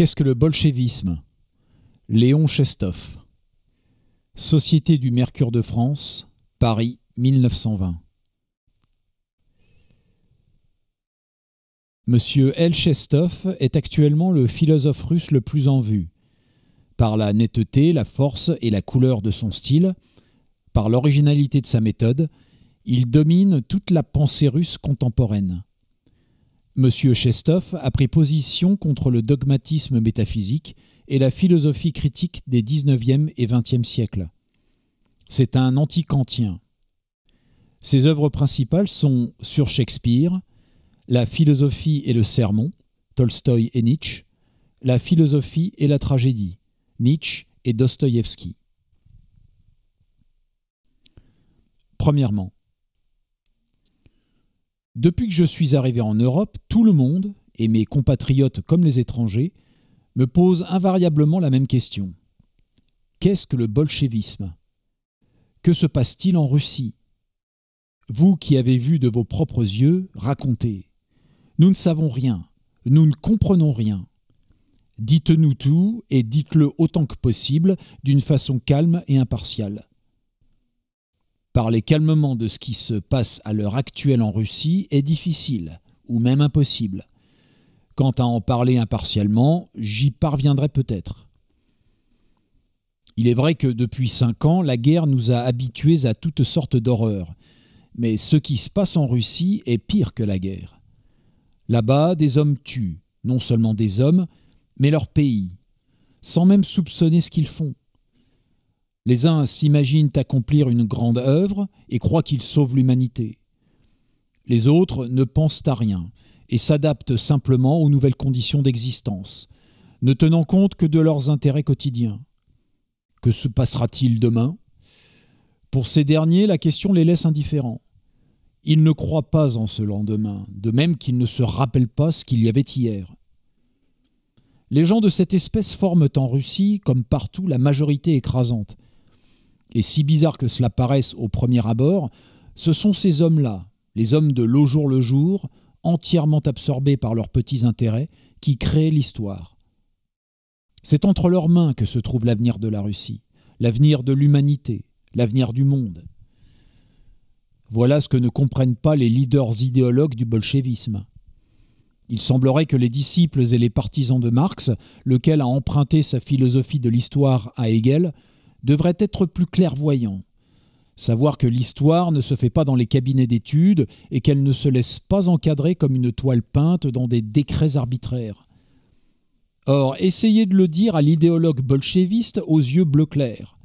Qu'est-ce que le bolchevisme? Léon Chestov. Société du Mercure de France, Paris 1920. Monsieur L. Chestov est actuellement le philosophe russe le plus en vue. Par la netteté, la force et la couleur de son style, par l'originalité de sa méthode, il domine toute la pensée russe contemporaine. Monsieur Chestov a pris position contre le dogmatisme métaphysique et la philosophie critique des XIXe et XXe siècles. C'est un anti-kantien. Ses œuvres principales sont Sur Shakespeare, La philosophie et le sermon, Tolstoï et Nietzsche, La philosophie et la tragédie, Nietzsche et Dostoïevski. Premièrement, depuis que je suis arrivé en Europe, tout le monde, et mes compatriotes comme les étrangers, me posent invariablement la même question. Qu'est-ce que le bolchevisme? Que se passe-t-il en Russie? Vous qui avez vu de vos propres yeux, racontez. Nous ne savons rien, nous ne comprenons rien. Dites-nous tout et dites-le autant que possible d'une façon calme et impartiale. Parler calmement de ce qui se passe à l'heure actuelle en Russie est difficile, ou même impossible. Quant à en parler impartialement, j'y parviendrai peut-être. Il est vrai que depuis cinq ans, la guerre nous a habitués à toutes sortes d'horreurs. Mais ce qui se passe en Russie est pire que la guerre. Là-bas, des hommes tuent, non seulement des hommes, mais leur pays, sans même soupçonner ce qu'ils font. Les uns s'imaginent accomplir une grande œuvre et croient qu'ils sauvent l'humanité. Les autres ne pensent à rien et s'adaptent simplement aux nouvelles conditions d'existence, ne tenant compte que de leurs intérêts quotidiens. Que se passera-t-il demain? Pour ces derniers, la question les laisse indifférents. Ils ne croient pas en ce lendemain, de même qu'ils ne se rappellent pas ce qu'il y avait hier. Les gens de cette espèce forment en Russie, comme partout, la majorité écrasante, et si bizarre que cela paraisse au premier abord, ce sont ces hommes-là, les hommes de l'au jour le jour, entièrement absorbés par leurs petits intérêts, qui créent l'histoire. C'est entre leurs mains que se trouve l'avenir de la Russie, l'avenir de l'humanité, l'avenir du monde. Voilà ce que ne comprennent pas les leaders idéologues du bolchevisme. Il semblerait que les disciples et les partisans de Marx, lequel a emprunté sa philosophie de l'histoire à Hegel, devrait être plus clairvoyant. Savoir que l'histoire ne se fait pas dans les cabinets d'études et qu'elle ne se laisse pas encadrer comme une toile peinte dans des décrets arbitraires. Or, essayez de le dire à l'idéologue bolchéviste aux yeux bleu clair.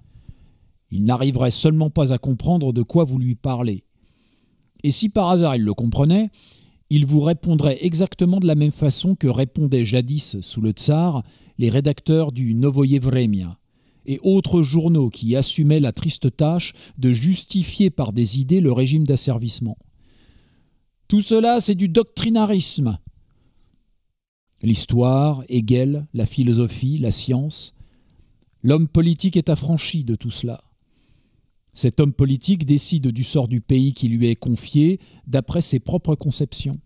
Il n'arriverait seulement pas à comprendre de quoi vous lui parlez. Et si par hasard il le comprenait, il vous répondrait exactement de la même façon que répondaient jadis sous le tsar les rédacteurs du Novoye Vremia et autres journaux qui assumaient la triste tâche de justifier par des idées le régime d'asservissement. Tout cela, c'est du doctrinarisme. L'histoire, Hegel, la philosophie, la science, l'homme politique est affranchi de tout cela. Cet homme politique décide du sort du pays qui lui est confié d'après ses propres conceptions.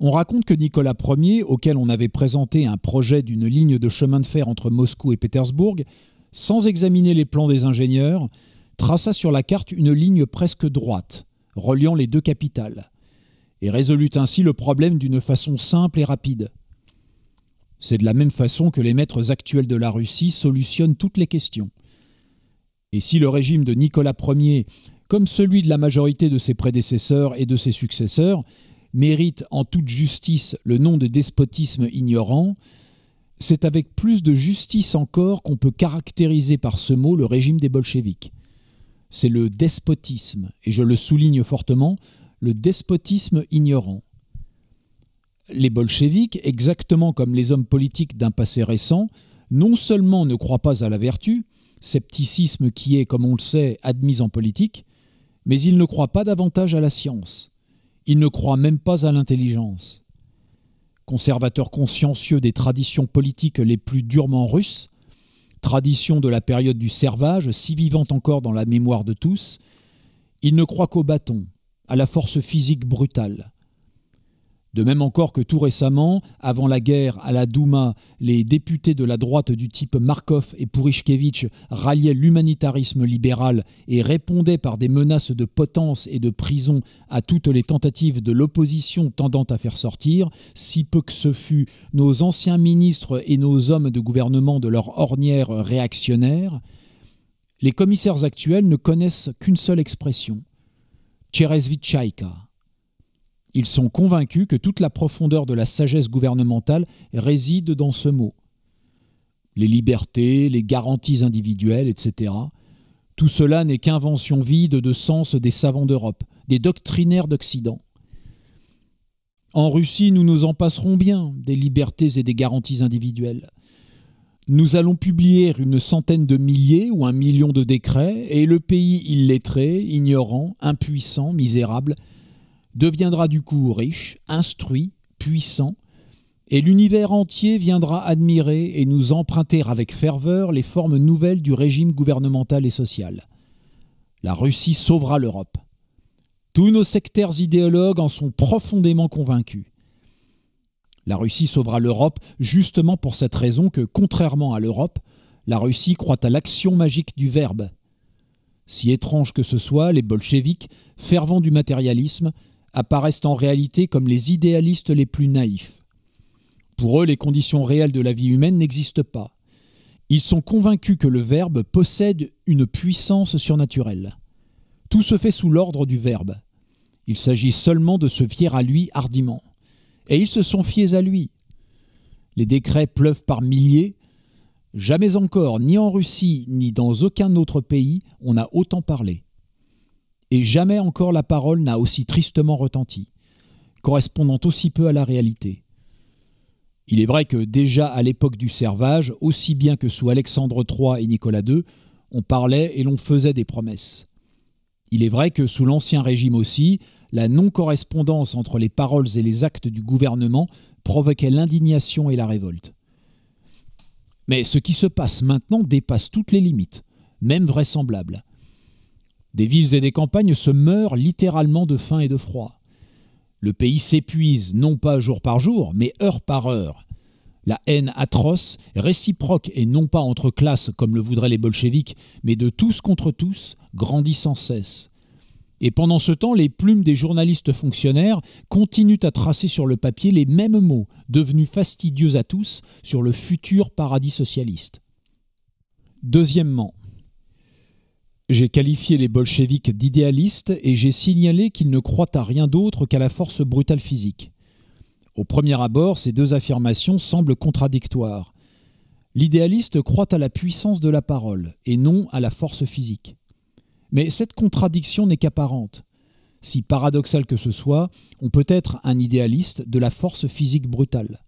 On raconte que Nicolas Ier, auquel on avait présenté un projet d'une ligne de chemin de fer entre Moscou et Pétersbourg, sans examiner les plans des ingénieurs, traça sur la carte une ligne presque droite, reliant les deux capitales, et résolut ainsi le problème d'une façon simple et rapide. C'est de la même façon que les maîtres actuels de la Russie solutionnent toutes les questions. Et si le régime de Nicolas Ier, comme celui de la majorité de ses prédécesseurs et de ses successeurs, mérite en toute justice le nom de despotisme ignorant, c'est avec plus de justice encore qu'on peut caractériser par ce mot le régime des bolcheviks. C'est le despotisme, et je le souligne fortement, le despotisme ignorant. Les bolcheviks, exactement comme les hommes politiques d'un passé récent, non seulement ne croient pas à la vertu, scepticisme qui est, comme on le sait, admis en politique, mais ils ne croient pas davantage à la science. Il ne croit même pas à l'intelligence. Conservateur consciencieux des traditions politiques les plus durement russes, tradition de la période du servage, si vivante encore dans la mémoire de tous, il ne croit qu'au bâton, à la force physique brutale. De même encore que tout récemment, avant la guerre à la Douma, les députés de la droite du type Markov et Purishkevich ralliaient l'humanitarisme libéral et répondaient par des menaces de potence et de prison à toutes les tentatives de l'opposition tendant à faire sortir, si peu que ce fût, nos anciens ministres et nos hommes de gouvernement de leur ornière réactionnaire, les commissaires actuels ne connaissent qu'une seule expression Tcheresvichaïka ils sont convaincus que toute la profondeur de la sagesse gouvernementale réside dans ce mot. Les libertés, les garanties individuelles, etc. Tout cela n'est qu'invention vide de sens des savants d'Europe, des doctrinaires d'Occident. En Russie, nous nous en passerons bien des libertés et des garanties individuelles. Nous allons publier une centaine de milliers ou un million de décrets, et le pays illettré, ignorant, impuissant, misérable, deviendra du coup riche, instruit, puissant, et l'univers entier viendra admirer et nous emprunter avec ferveur les formes nouvelles du régime gouvernemental et social. La Russie sauvera l'Europe. Tous nos sectaires idéologues en sont profondément convaincus. La Russie sauvera l'Europe justement pour cette raison que, contrairement à l'Europe, la Russie croit à l'action magique du Verbe. Si étrange que ce soit, les bolcheviks, fervents du matérialisme, apparaissent en réalité comme les idéalistes les plus naïfs. Pour eux, les conditions réelles de la vie humaine n'existent pas. Ils sont convaincus que le Verbe possède une puissance surnaturelle. Tout se fait sous l'ordre du Verbe. Il s'agit seulement de se fier à lui hardiment. Et ils se sont fiés à lui. Les décrets pleuvent par milliers. Jamais encore, ni en Russie, ni dans aucun autre pays, on n'a autant parlé et jamais encore la parole n'a aussi tristement retenti, correspondant aussi peu à la réalité. Il est vrai que déjà à l'époque du servage, aussi bien que sous Alexandre III et Nicolas II, on parlait et l'on faisait des promesses. Il est vrai que sous l'Ancien Régime aussi, la non-correspondance entre les paroles et les actes du gouvernement provoquait l'indignation et la révolte. Mais ce qui se passe maintenant dépasse toutes les limites, même vraisemblables. Des villes et des campagnes se meurent littéralement de faim et de froid. Le pays s'épuise non pas jour par jour, mais heure par heure. La haine atroce, réciproque et non pas entre classes comme le voudraient les bolcheviks, mais de tous contre tous, grandit sans cesse. Et pendant ce temps, les plumes des journalistes fonctionnaires continuent à tracer sur le papier les mêmes mots, devenus fastidieux à tous, sur le futur paradis socialiste. Deuxièmement, j'ai qualifié les bolcheviks d'idéalistes et j'ai signalé qu'ils ne croient à rien d'autre qu'à la force brutale physique. Au premier abord, ces deux affirmations semblent contradictoires. L'idéaliste croit à la puissance de la parole et non à la force physique. Mais cette contradiction n'est qu'apparente. Si paradoxal que ce soit, on peut être un idéaliste de la force physique brutale.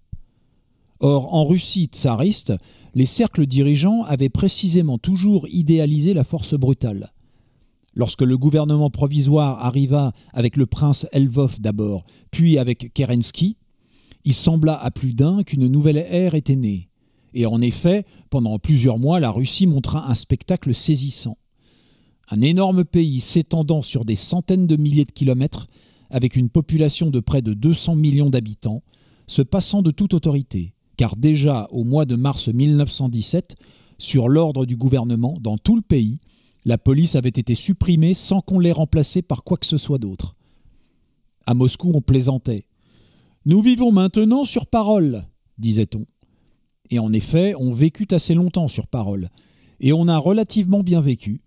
Or, en Russie tsariste, les cercles dirigeants avaient précisément toujours idéalisé la force brutale. Lorsque le gouvernement provisoire arriva avec le prince Elvov d'abord, puis avec Kerensky, il sembla à plus d'un qu'une nouvelle ère était née. Et en effet, pendant plusieurs mois, la Russie montra un spectacle saisissant. Un énorme pays s'étendant sur des centaines de milliers de kilomètres, avec une population de près de 200 millions d'habitants, se passant de toute autorité, car déjà au mois de mars 1917, sur l'ordre du gouvernement, dans tout le pays, la police avait été supprimée sans qu'on l'ait remplacée par quoi que ce soit d'autre. À Moscou, on plaisantait. Nous vivons maintenant sur parole, disait-on. Et en effet, on vécut assez longtemps sur parole, et on a relativement bien vécu.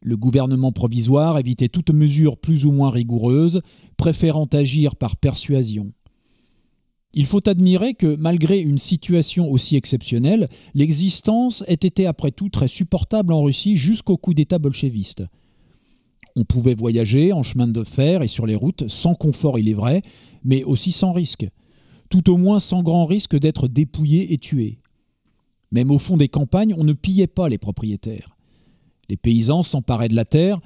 Le gouvernement provisoire évitait toute mesure plus ou moins rigoureuse, préférant agir par persuasion. Il faut admirer que, malgré une situation aussi exceptionnelle, l'existence ait été après tout très supportable en Russie jusqu'au coup d'État bolchéviste. On pouvait voyager en chemin de fer et sur les routes, sans confort il est vrai, mais aussi sans risque. Tout au moins sans grand risque d'être dépouillé et tué. Même au fond des campagnes, on ne pillait pas les propriétaires. Les paysans s'emparaient de la terre,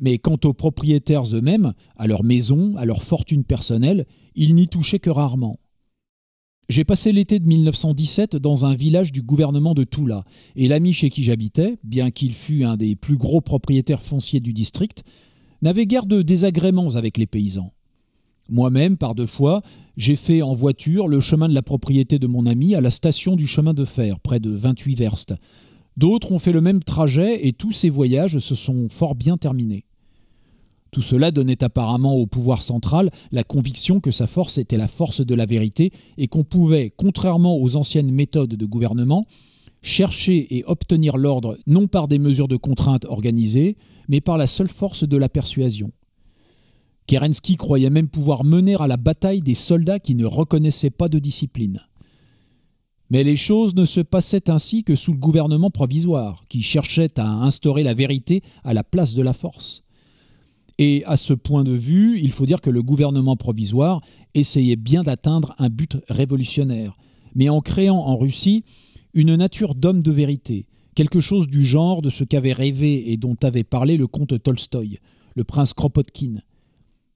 mais quant aux propriétaires eux-mêmes, à leur maison, à leur fortune personnelle, ils n'y touchaient que rarement. J'ai passé l'été de 1917 dans un village du gouvernement de Toula, et l'ami chez qui j'habitais, bien qu'il fût un des plus gros propriétaires fonciers du district, n'avait guère de désagréments avec les paysans. Moi-même, par deux fois, j'ai fait en voiture le chemin de la propriété de mon ami à la station du chemin de fer, près de 28 verstes. D'autres ont fait le même trajet et tous ces voyages se sont fort bien terminés. Tout cela donnait apparemment au pouvoir central la conviction que sa force était la force de la vérité et qu'on pouvait, contrairement aux anciennes méthodes de gouvernement, chercher et obtenir l'ordre non par des mesures de contrainte organisées, mais par la seule force de la persuasion. Kerensky croyait même pouvoir mener à la bataille des soldats qui ne reconnaissaient pas de discipline. Mais les choses ne se passaient ainsi que sous le gouvernement provisoire, qui cherchait à instaurer la vérité à la place de la force. Et à ce point de vue, il faut dire que le gouvernement provisoire essayait bien d'atteindre un but révolutionnaire, mais en créant en Russie une nature d'homme de vérité, quelque chose du genre de ce qu'avait rêvé et dont avait parlé le comte Tolstoï, le prince Kropotkin,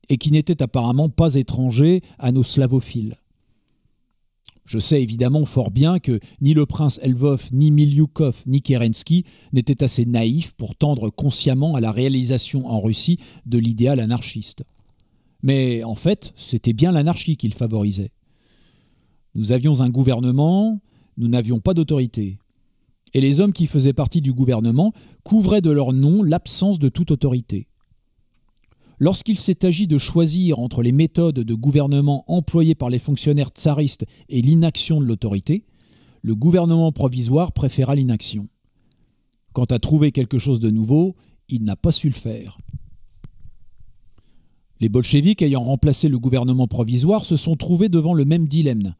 et qui n'était apparemment pas étranger à nos slavophiles. Je sais évidemment fort bien que ni le prince Elvov, ni Milyukov, ni Kerensky n'étaient assez naïfs pour tendre consciemment à la réalisation en Russie de l'idéal anarchiste. Mais en fait, c'était bien l'anarchie qu'ils favorisaient. Nous avions un gouvernement, nous n'avions pas d'autorité. Et les hommes qui faisaient partie du gouvernement couvraient de leur nom l'absence de toute autorité. Lorsqu'il s'est agi de choisir entre les méthodes de gouvernement employées par les fonctionnaires tsaristes et l'inaction de l'autorité, le gouvernement provisoire préféra l'inaction. Quant à trouver quelque chose de nouveau, il n'a pas su le faire. Les bolcheviks ayant remplacé le gouvernement provisoire se sont trouvés devant le même dilemme,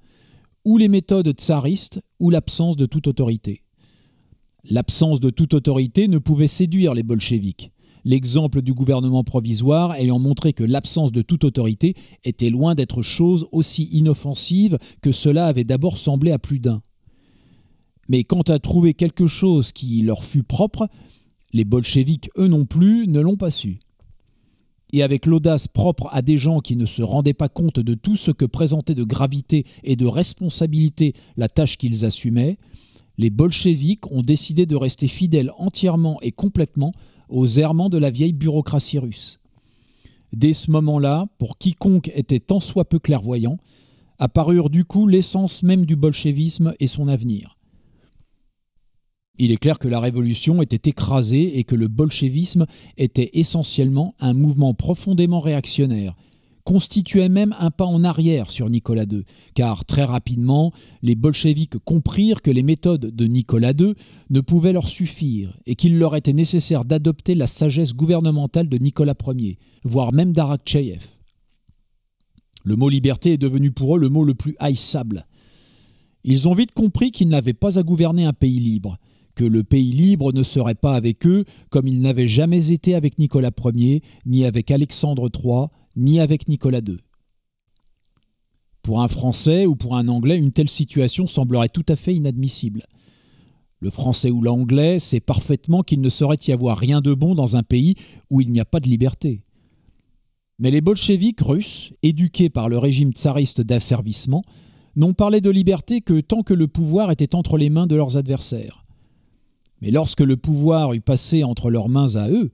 ou les méthodes tsaristes ou l'absence de toute autorité. L'absence de toute autorité ne pouvait séduire les bolcheviks l'exemple du gouvernement provisoire ayant montré que l'absence de toute autorité était loin d'être chose aussi inoffensive que cela avait d'abord semblé à plus d'un. Mais quant à trouver quelque chose qui leur fût propre, les bolcheviks, eux non plus, ne l'ont pas su. Et avec l'audace propre à des gens qui ne se rendaient pas compte de tout ce que présentait de gravité et de responsabilité la tâche qu'ils assumaient, les bolcheviks ont décidé de rester fidèles entièrement et complètement aux errements de la vieille bureaucratie russe. Dès ce moment-là, pour quiconque était tant soit peu clairvoyant, apparurent du coup l'essence même du bolchevisme et son avenir. Il est clair que la révolution était écrasée et que le bolchevisme était essentiellement un mouvement profondément réactionnaire, constituait même un pas en arrière sur Nicolas II, car très rapidement, les bolcheviks comprirent que les méthodes de Nicolas II ne pouvaient leur suffire et qu'il leur était nécessaire d'adopter la sagesse gouvernementale de Nicolas Ier, voire même d'Arakcheyev. Le mot liberté est devenu pour eux le mot le plus haïssable. Ils ont vite compris qu'ils n'avaient pas à gouverner un pays libre, que le pays libre ne serait pas avec eux comme il n'avait jamais été avec Nicolas Ier, ni avec Alexandre III, ni avec Nicolas II. Pour un Français ou pour un Anglais, une telle situation semblerait tout à fait inadmissible. Le Français ou l'Anglais sait parfaitement qu'il ne saurait y avoir rien de bon dans un pays où il n'y a pas de liberté. Mais les bolcheviks russes, éduqués par le régime tsariste d'asservissement, n'ont parlé de liberté que tant que le pouvoir était entre les mains de leurs adversaires. Mais lorsque le pouvoir eut passé entre leurs mains à eux,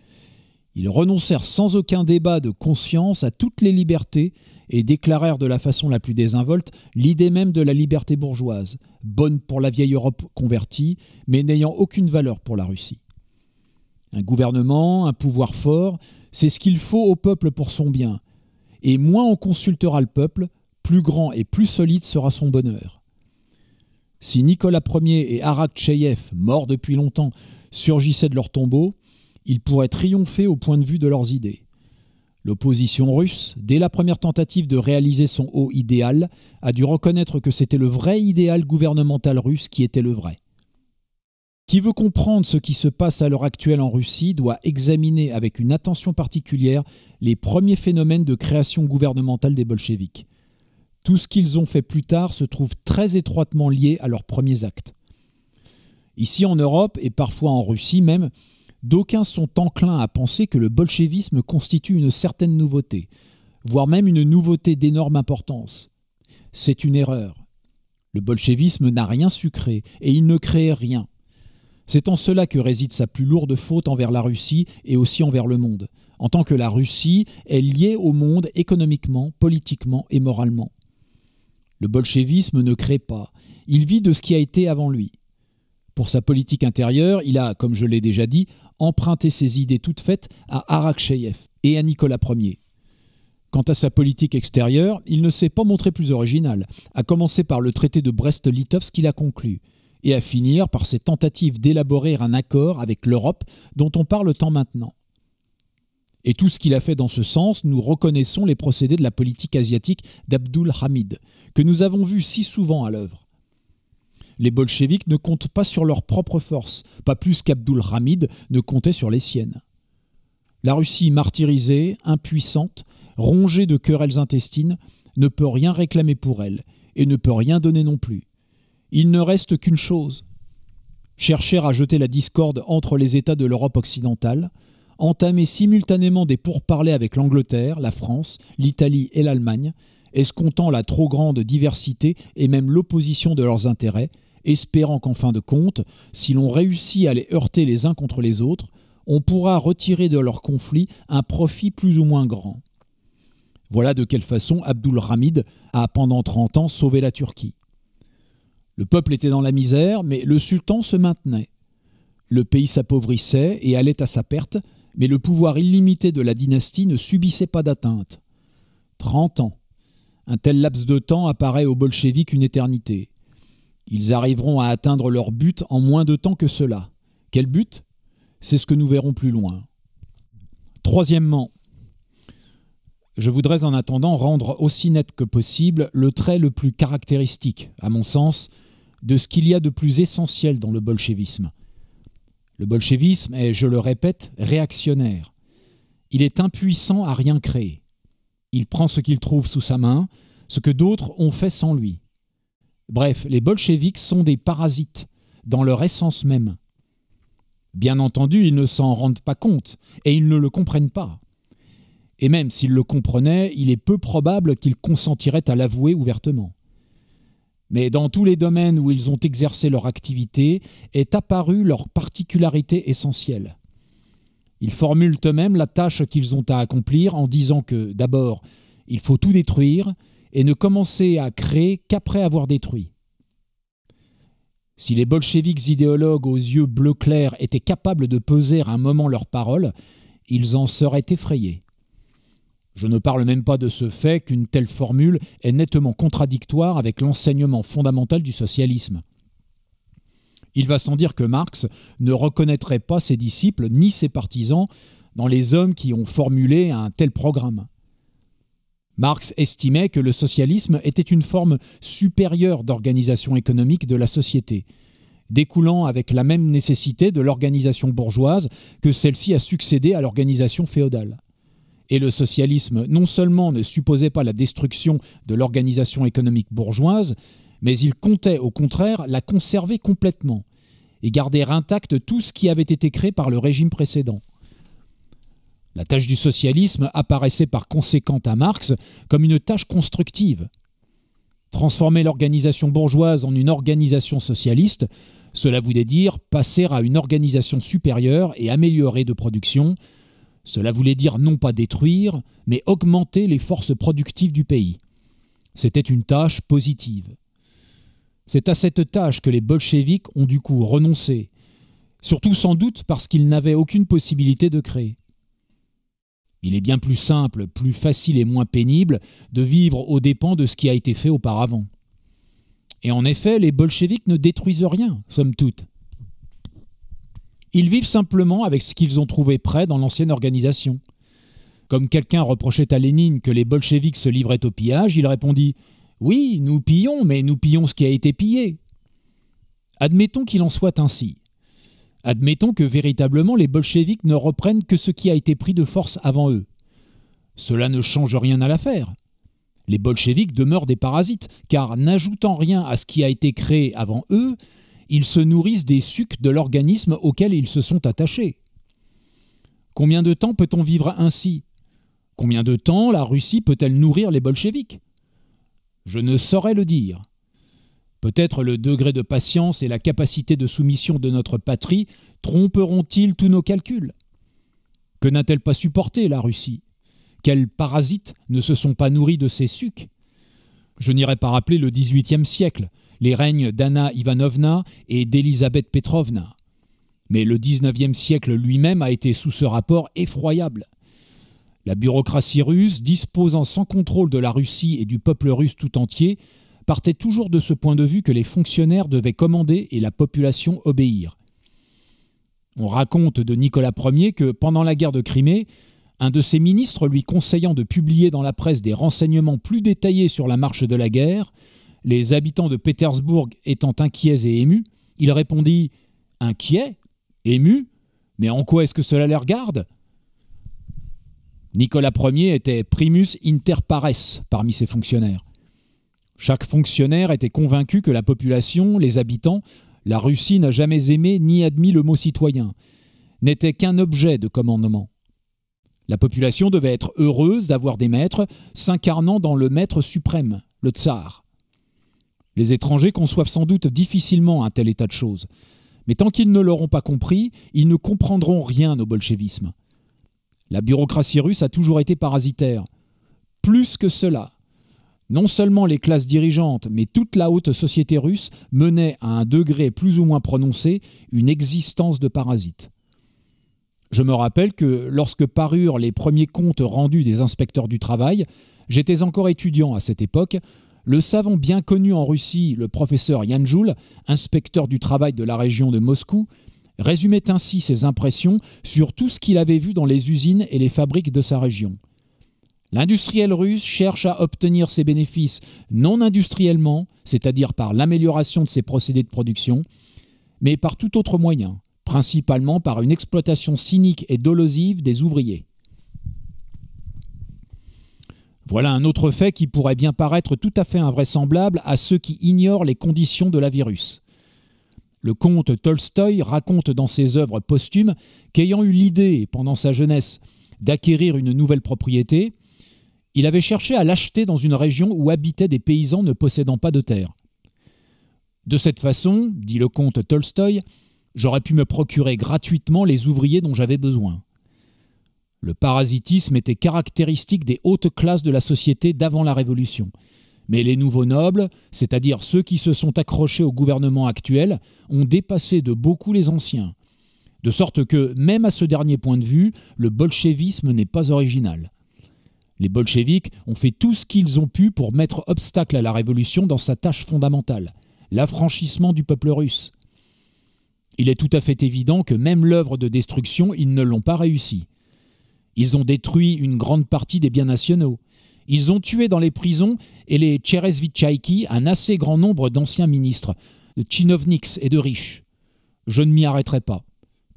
ils renoncèrent sans aucun débat de conscience à toutes les libertés et déclarèrent de la façon la plus désinvolte l'idée même de la liberté bourgeoise, bonne pour la vieille Europe convertie, mais n'ayant aucune valeur pour la Russie. Un gouvernement, un pouvoir fort, c'est ce qu'il faut au peuple pour son bien, et moins on consultera le peuple, plus grand et plus solide sera son bonheur. Si Nicolas Ier et Arakcheyev, morts depuis longtemps, surgissaient de leur tombeau, ils pourraient triompher au point de vue de leurs idées. L'opposition russe, dès la première tentative de réaliser son haut idéal, a dû reconnaître que c'était le vrai idéal gouvernemental russe qui était le vrai. Qui veut comprendre ce qui se passe à l'heure actuelle en Russie doit examiner avec une attention particulière les premiers phénomènes de création gouvernementale des bolcheviks. Tout ce qu'ils ont fait plus tard se trouve très étroitement lié à leurs premiers actes. Ici en Europe, et parfois en Russie même, D'aucuns sont enclins à penser que le bolchevisme constitue une certaine nouveauté, voire même une nouveauté d'énorme importance. C'est une erreur. Le bolchevisme n'a rien su créer, et il ne crée rien. C'est en cela que réside sa plus lourde faute envers la Russie et aussi envers le monde, en tant que la Russie est liée au monde économiquement, politiquement et moralement. Le bolchevisme ne crée pas, il vit de ce qui a été avant lui. Pour sa politique intérieure, il a, comme je l'ai déjà dit, emprunté ses idées toutes faites à Arakcheyev et à Nicolas Ier. Quant à sa politique extérieure, il ne s'est pas montré plus original, à commencer par le traité de Brest-Litovsk qu'il a conclu, et à finir par ses tentatives d'élaborer un accord avec l'Europe dont on parle tant maintenant. Et tout ce qu'il a fait dans ce sens, nous reconnaissons les procédés de la politique asiatique d'Abdul Hamid, que nous avons vu si souvent à l'œuvre. Les bolcheviks ne comptent pas sur leurs propres forces, pas plus qu'Abdul Hamid ne comptait sur les siennes. La Russie martyrisée, impuissante, rongée de querelles intestines, ne peut rien réclamer pour elle, et ne peut rien donner non plus. Il ne reste qu'une chose chercher à jeter la discorde entre les États de l'Europe occidentale, entamer simultanément des pourparlers avec l'Angleterre, la France, l'Italie et l'Allemagne, escomptant la trop grande diversité et même l'opposition de leurs intérêts, espérant qu'en fin de compte, si l'on réussit à les heurter les uns contre les autres, on pourra retirer de leur conflit un profit plus ou moins grand. Voilà de quelle façon Abdul Hamid a pendant 30 ans sauvé la Turquie. Le peuple était dans la misère, mais le sultan se maintenait. Le pays s'appauvrissait et allait à sa perte, mais le pouvoir illimité de la dynastie ne subissait pas d'atteinte. Trente ans. Un tel laps de temps apparaît aux bolcheviks une éternité. Ils arriveront à atteindre leur but en moins de temps que cela. Quel but? C'est ce que nous verrons plus loin. Troisièmement, je voudrais en attendant rendre aussi net que possible le trait le plus caractéristique, à mon sens, de ce qu'il y a de plus essentiel dans le bolchevisme. Le bolchevisme est, je le répète, réactionnaire. Il est impuissant à rien créer. Il prend ce qu'il trouve sous sa main, ce que d'autres ont fait sans lui. Bref, les bolcheviks sont des parasites, dans leur essence même. Bien entendu, ils ne s'en rendent pas compte, et ils ne le comprennent pas. Et même s'ils le comprenaient, il est peu probable qu'ils consentiraient à l'avouer ouvertement. Mais dans tous les domaines où ils ont exercé leur activité est apparue leur particularité essentielle. Ils formulent eux-mêmes la tâche qu'ils ont à accomplir en disant que, d'abord, il faut tout détruire et ne commencer à créer qu'après avoir détruit. Si les bolcheviks idéologues aux yeux bleu clair étaient capables de peser un moment leurs paroles, ils en seraient effrayés. Je ne parle même pas de ce fait qu'une telle formule est nettement contradictoire avec l'enseignement fondamental du socialisme. Il va sans dire que Marx ne reconnaîtrait pas ses disciples ni ses partisans dans les hommes qui ont formulé un tel programme. Marx estimait que le socialisme était une forme supérieure d'organisation économique de la société, découlant avec la même nécessité de l'organisation bourgeoise que celle-ci a succédé à l'organisation féodale. Et le socialisme non seulement ne supposait pas la destruction de l'organisation économique bourgeoise, mais il comptait au contraire la conserver complètement et garder intact tout ce qui avait été créé par le régime précédent. La tâche du socialisme apparaissait par conséquent à Marx comme une tâche constructive. Transformer l'organisation bourgeoise en une organisation socialiste, cela voulait dire passer à une organisation supérieure et améliorée de production, cela voulait dire non pas détruire, mais augmenter les forces productives du pays. C'était une tâche positive. C'est à cette tâche que les bolcheviks ont du coup renoncé, surtout sans doute parce qu'ils n'avaient aucune possibilité de créer. Il est bien plus simple, plus facile et moins pénible de vivre aux dépens de ce qui a été fait auparavant. Et en effet, les bolcheviks ne détruisent rien, somme toute. Ils vivent simplement avec ce qu'ils ont trouvé prêt dans l'ancienne organisation. Comme quelqu'un reprochait à Lénine que les bolcheviks se livraient au pillage, il répondit Oui, nous pillons, mais nous pillons ce qui a été pillé. Admettons qu'il en soit ainsi. Admettons que véritablement les bolcheviks ne reprennent que ce qui a été pris de force avant eux. Cela ne change rien à l'affaire. Les bolcheviks demeurent des parasites, car n'ajoutant rien à ce qui a été créé avant eux, ils se nourrissent des sucs de l'organisme auquel ils se sont attachés. Combien de temps peut-on vivre ainsi? Combien de temps la Russie peut-elle nourrir les bolcheviks? Je ne saurais le dire. Peut-être le degré de patience et la capacité de soumission de notre patrie tromperont-ils tous nos calculs? Que n'a-t-elle pas supporté, la Russie? Quels parasites ne se sont pas nourris de ses sucs? Je n'irai pas rappeler le XVIIIe siècle, les règnes d'Anna Ivanovna et d'Elisabeth Petrovna. Mais le XIXe siècle lui-même a été sous ce rapport effroyable. La bureaucratie russe, disposant sans contrôle de la Russie et du peuple russe tout entier, partait toujours de ce point de vue que les fonctionnaires devaient commander et la population obéir. On raconte de Nicolas Ier que pendant la guerre de Crimée, un de ses ministres lui conseillant de publier dans la presse des renseignements plus détaillés sur la marche de la guerre, les habitants de Pétersbourg étant inquiets et émus, il répondit Inquiets Émus? Mais en quoi est-ce que cela les regarde? Nicolas Ier était primus inter pares parmi ses fonctionnaires. Chaque fonctionnaire était convaincu que la population, les habitants, la Russie n'a jamais aimé ni admis le mot citoyen, n'était qu'un objet de commandement. La population devait être heureuse d'avoir des maîtres s'incarnant dans le maître suprême, le tsar. Les étrangers conçoivent sans doute difficilement un tel état de choses, mais tant qu'ils ne l'auront pas compris, ils ne comprendront rien au bolchevisme. La bureaucratie russe a toujours été parasitaire. Plus que cela, non seulement les classes dirigeantes, mais toute la haute société russe menait à un degré plus ou moins prononcé une existence de parasites. Je me rappelle que lorsque parurent les premiers comptes rendus des inspecteurs du travail, j'étais encore étudiant à cette époque, le savant bien connu en Russie, le professeur Yanjoul, inspecteur du travail de la région de Moscou, résumait ainsi ses impressions sur tout ce qu'il avait vu dans les usines et les fabriques de sa région. L'industriel russe cherche à obtenir ses bénéfices non industriellement, c'est-à-dire par l'amélioration de ses procédés de production, mais par tout autre moyen, principalement par une exploitation cynique et dolosive des ouvriers. Voilà un autre fait qui pourrait bien paraître tout à fait invraisemblable à ceux qui ignorent les conditions de la virus. Le comte Tolstoï raconte dans ses œuvres posthumes qu'ayant eu l'idée, pendant sa jeunesse, d'acquérir une nouvelle propriété, il avait cherché à l'acheter dans une région où habitaient des paysans ne possédant pas de terre. De cette façon, dit le comte Tolstoï, j'aurais pu me procurer gratuitement les ouvriers dont j'avais besoin. Le parasitisme était caractéristique des hautes classes de la société d'avant la Révolution. Mais les nouveaux nobles, c'est-à-dire ceux qui se sont accrochés au gouvernement actuel, ont dépassé de beaucoup les anciens. De sorte que, même à ce dernier point de vue, le bolchevisme n'est pas original. Les bolcheviks ont fait tout ce qu'ils ont pu pour mettre obstacle à la révolution dans sa tâche fondamentale, l'affranchissement du peuple russe. Il est tout à fait évident que même l'œuvre de destruction, ils ne l'ont pas réussi. Ils ont détruit une grande partie des biens nationaux. Ils ont tué dans les prisons et les Tcheresvitchaïki un assez grand nombre d'anciens ministres, de tchinovniks et de riches. Je ne m'y arrêterai pas.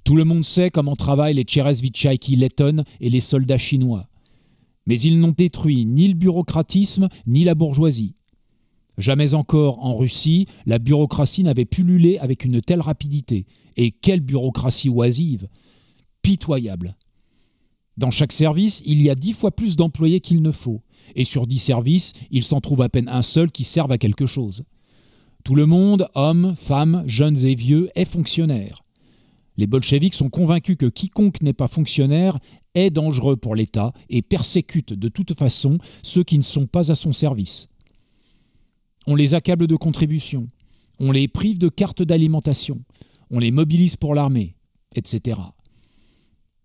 Tout le monde sait comment travaillent les Tcheresvitchaïki lettonnes et les soldats chinois mais ils n'ont détruit ni le bureaucratisme ni la bourgeoisie. Jamais encore en Russie, la bureaucratie n'avait pullulé avec une telle rapidité. Et quelle bureaucratie oisive Pitoyable. Dans chaque service, il y a dix fois plus d'employés qu'il ne faut, et sur dix services, il s'en trouve à peine un seul qui serve à quelque chose. Tout le monde, hommes, femmes, jeunes et vieux, est fonctionnaire. Les bolcheviks sont convaincus que quiconque n'est pas fonctionnaire est dangereux pour l'État et persécute de toute façon ceux qui ne sont pas à son service. On les accable de contributions, on les prive de cartes d'alimentation, on les mobilise pour l'armée, etc.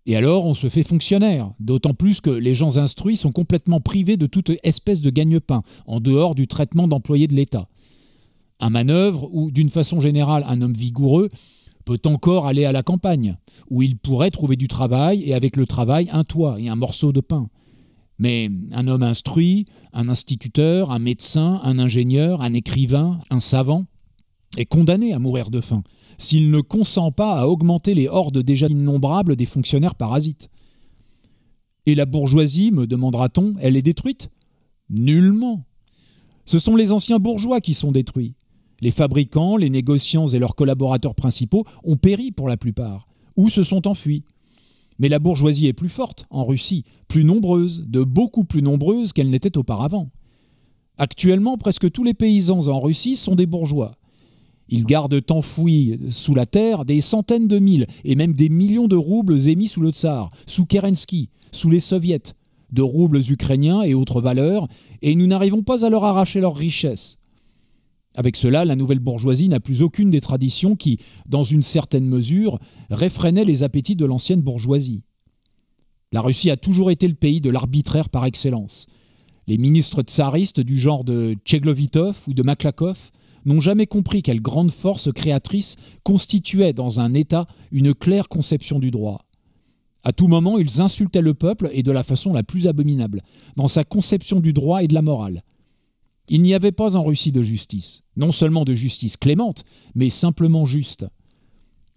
Et alors on se fait fonctionnaire, d'autant plus que les gens instruits sont complètement privés de toute espèce de gagne-pain, en dehors du traitement d'employés de l'État. Un manœuvre ou, d'une façon générale, un homme vigoureux peut encore aller à la campagne, où il pourrait trouver du travail et avec le travail un toit et un morceau de pain. Mais un homme instruit, un instituteur, un médecin, un ingénieur, un écrivain, un savant, est condamné à mourir de faim s'il ne consent pas à augmenter les hordes déjà innombrables des fonctionnaires parasites. Et la bourgeoisie, me demandera-t-on, elle est détruite? Nullement. Ce sont les anciens bourgeois qui sont détruits. Les fabricants, les négociants et leurs collaborateurs principaux ont péri pour la plupart, ou se sont enfuis. Mais la bourgeoisie est plus forte en Russie, plus nombreuse, de beaucoup plus nombreuse qu'elle n'était auparavant. Actuellement, presque tous les paysans en Russie sont des bourgeois. Ils gardent enfouis sous la terre des centaines de mille et même des millions de roubles émis sous le tsar, sous Kerensky, sous les soviets, de roubles ukrainiens et autres valeurs, et nous n'arrivons pas à leur arracher leurs richesses. Avec cela, la nouvelle bourgeoisie n'a plus aucune des traditions qui, dans une certaine mesure, réfrénaient les appétits de l'ancienne bourgeoisie. La Russie a toujours été le pays de l'arbitraire par excellence. Les ministres tsaristes du genre de Tcheglovitov ou de Maklakov n'ont jamais compris quelle grande force créatrice constituait dans un État une claire conception du droit. À tout moment, ils insultaient le peuple et de la façon la plus abominable, dans sa conception du droit et de la morale. Il n'y avait pas en Russie de justice, non seulement de justice clémente, mais simplement juste.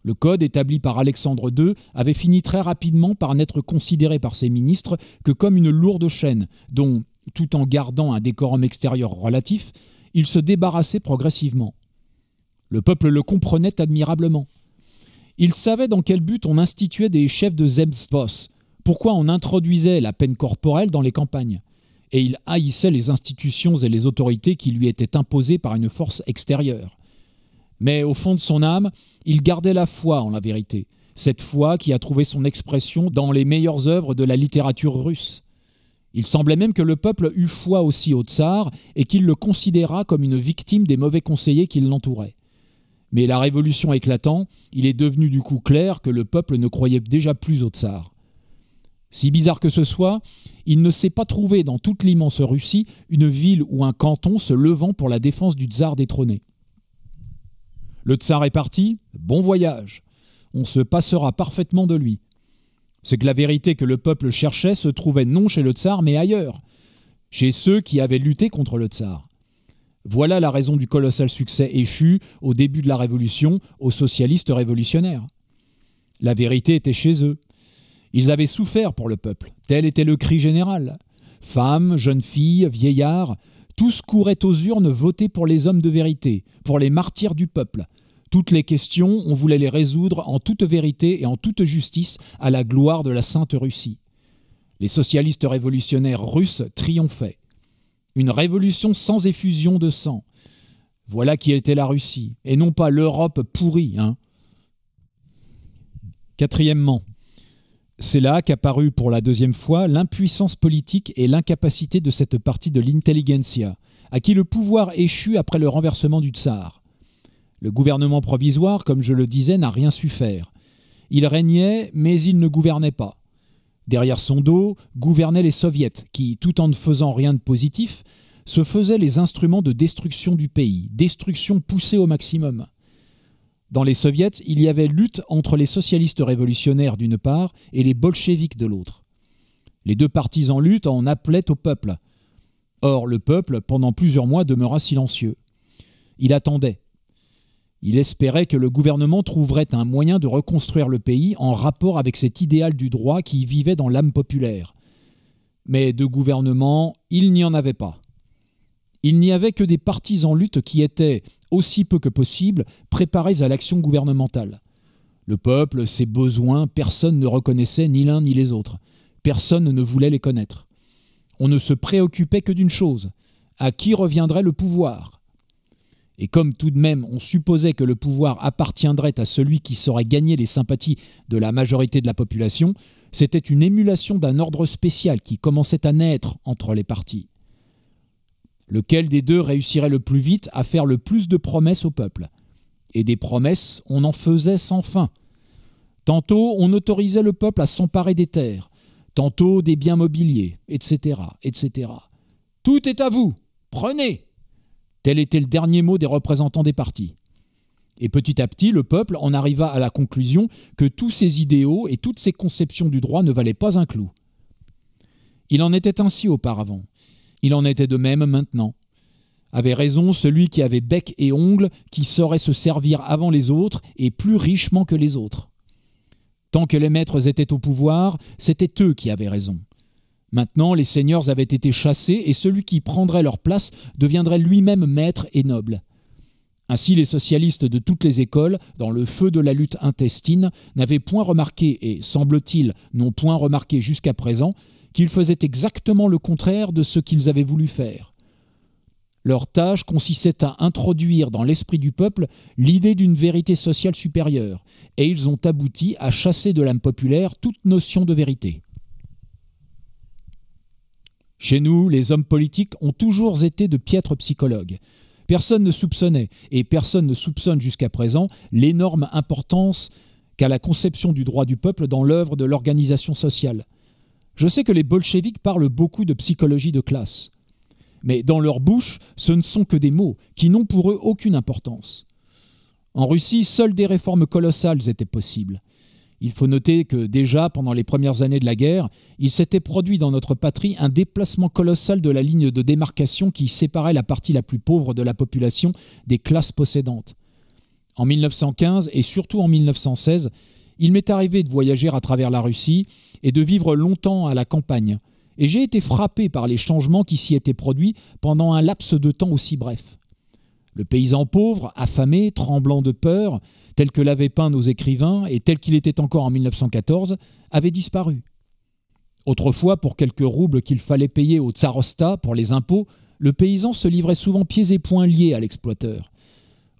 Le code établi par Alexandre II avait fini très rapidement par n'être considéré par ses ministres que comme une lourde chaîne dont, tout en gardant un décorum extérieur relatif, il se débarrassait progressivement. Le peuple le comprenait admirablement. Il savait dans quel but on instituait des chefs de Zemstvos, pourquoi on introduisait la peine corporelle dans les campagnes et il haïssait les institutions et les autorités qui lui étaient imposées par une force extérieure. Mais au fond de son âme, il gardait la foi en la vérité, cette foi qui a trouvé son expression dans les meilleures œuvres de la littérature russe. Il semblait même que le peuple eût foi aussi au tsar et qu'il le considéra comme une victime des mauvais conseillers qui l'entouraient. Mais la révolution éclatant, il est devenu du coup clair que le peuple ne croyait déjà plus au tsar. Si bizarre que ce soit, il ne s'est pas trouvé dans toute l'immense Russie une ville ou un canton se levant pour la défense du tsar détrôné. Le tsar est parti, bon voyage. On se passera parfaitement de lui. C'est que la vérité que le peuple cherchait se trouvait non chez le tsar, mais ailleurs, chez ceux qui avaient lutté contre le tsar. Voilà la raison du colossal succès échu au début de la Révolution aux socialistes révolutionnaires. La vérité était chez eux. Ils avaient souffert pour le peuple, tel était le cri général. Femmes, jeunes filles, vieillards, tous couraient aux urnes voter pour les hommes de vérité, pour les martyrs du peuple. Toutes les questions, on voulait les résoudre en toute vérité et en toute justice à la gloire de la Sainte Russie. Les socialistes révolutionnaires russes triomphaient. Une révolution sans effusion de sang. Voilà qui était la Russie, et non pas l'Europe pourrie. Hein. Quatrièmement, c'est là qu'apparut pour la deuxième fois l'impuissance politique et l'incapacité de cette partie de l'intelligentsia, à qui le pouvoir échut après le renversement du tsar. Le gouvernement provisoire, comme je le disais, n'a rien su faire. Il régnait, mais il ne gouvernait pas. Derrière son dos gouvernaient les soviets, qui, tout en ne faisant rien de positif, se faisaient les instruments de destruction du pays, destruction poussée au maximum. Dans les soviets, il y avait lutte entre les socialistes révolutionnaires d'une part et les bolcheviks de l'autre. Les deux partis en lutte en appelaient au peuple. Or, le peuple, pendant plusieurs mois, demeura silencieux. Il attendait. Il espérait que le gouvernement trouverait un moyen de reconstruire le pays en rapport avec cet idéal du droit qui vivait dans l'âme populaire. Mais de gouvernement, il n'y en avait pas. Il n'y avait que des partis en lutte qui étaient, aussi peu que possible, préparés à l'action gouvernementale. Le peuple, ses besoins, personne ne reconnaissait ni l'un ni les autres. Personne ne voulait les connaître. On ne se préoccupait que d'une chose à qui reviendrait le pouvoir Et comme tout de même on supposait que le pouvoir appartiendrait à celui qui saurait gagner les sympathies de la majorité de la population, c'était une émulation d'un ordre spécial qui commençait à naître entre les partis. Lequel des deux réussirait le plus vite à faire le plus de promesses au peuple? Et des promesses, on en faisait sans fin. Tantôt, on autorisait le peuple à s'emparer des terres, tantôt des biens mobiliers, etc., etc. Tout est à vous, prenez Tel était le dernier mot des représentants des partis. Et petit à petit, le peuple en arriva à la conclusion que tous ces idéaux et toutes ces conceptions du droit ne valaient pas un clou. Il en était ainsi auparavant. Il en était de même maintenant. Avait raison celui qui avait bec et ongles, qui saurait se servir avant les autres et plus richement que les autres. Tant que les maîtres étaient au pouvoir, c'étaient eux qui avaient raison. Maintenant, les seigneurs avaient été chassés et celui qui prendrait leur place deviendrait lui-même maître et noble. Ainsi, les socialistes de toutes les écoles, dans le feu de la lutte intestine, n'avaient point remarqué, et semble-t-il n'ont point remarqué jusqu'à présent, qu'ils faisaient exactement le contraire de ce qu'ils avaient voulu faire. Leur tâche consistait à introduire dans l'esprit du peuple l'idée d'une vérité sociale supérieure, et ils ont abouti à chasser de l'âme populaire toute notion de vérité. Chez nous, les hommes politiques ont toujours été de piètres psychologues. Personne ne soupçonnait, et personne ne soupçonne jusqu'à présent, l'énorme importance qu'a la conception du droit du peuple dans l'œuvre de l'organisation sociale. Je sais que les bolcheviks parlent beaucoup de psychologie de classe, mais dans leur bouche, ce ne sont que des mots qui n'ont pour eux aucune importance. En Russie, seules des réformes colossales étaient possibles. Il faut noter que déjà pendant les premières années de la guerre, il s'était produit dans notre patrie un déplacement colossal de la ligne de démarcation qui séparait la partie la plus pauvre de la population des classes possédantes. En 1915 et surtout en 1916, il m'est arrivé de voyager à travers la Russie et de vivre longtemps à la campagne, et j'ai été frappé par les changements qui s'y étaient produits pendant un laps de temps aussi bref. Le paysan pauvre, affamé, tremblant de peur, tel que l'avaient peint nos écrivains et tel qu'il était encore en 1914, avait disparu. Autrefois, pour quelques roubles qu'il fallait payer au tsarosta pour les impôts, le paysan se livrait souvent pieds et poings liés à l'exploiteur.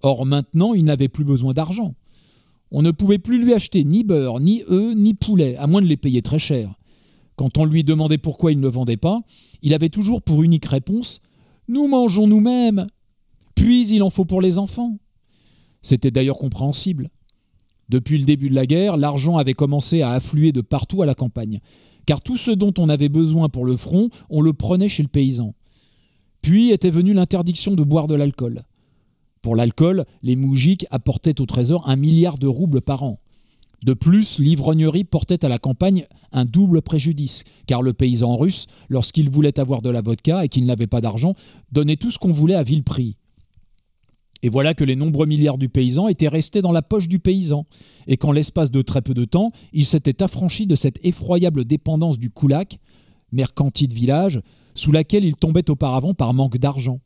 Or maintenant, il n'avait plus besoin d'argent. On ne pouvait plus lui acheter ni beurre, ni œufs, ni poulet, à moins de les payer très cher. Quand on lui demandait pourquoi il ne vendait pas, il avait toujours pour unique réponse Nous mangeons nous-mêmes puis il en faut pour les enfants. C'était d'ailleurs compréhensible. Depuis le début de la guerre, l'argent avait commencé à affluer de partout à la campagne, car tout ce dont on avait besoin pour le front, on le prenait chez le paysan. Puis était venue l'interdiction de boire de l'alcool. Pour l'alcool, les moujiks apportaient au trésor un milliard de roubles par an. De plus, l'ivrognerie portait à la campagne un double préjudice, car le paysan russe, lorsqu'il voulait avoir de la vodka et qu'il n'avait pas d'argent, donnait tout ce qu'on voulait à vil prix. Et voilà que les nombreux milliards du paysan étaient restés dans la poche du paysan, et qu'en l'espace de très peu de temps, il s'était affranchi de cette effroyable dépendance du koulak, mercantie de village, sous laquelle il tombait auparavant par manque d'argent.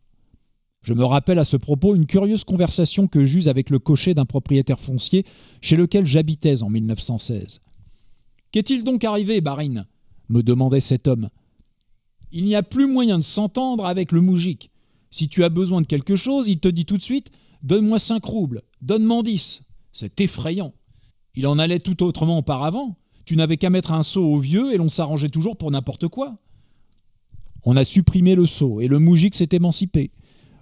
Je me rappelle à ce propos une curieuse conversation que j'eus avec le cocher d'un propriétaire foncier chez lequel j'habitais en 1916. Qu'est-il donc arrivé, Barine? me demandait cet homme. Il n'y a plus moyen de s'entendre avec le moujik. Si tu as besoin de quelque chose, il te dit tout de suite Donne-moi cinq roubles, donne-moi dix. C'est effrayant. Il en allait tout autrement auparavant. Tu n'avais qu'à mettre un sceau au vieux et l'on s'arrangeait toujours pour n'importe quoi. On a supprimé le sceau et le moujik s'est émancipé.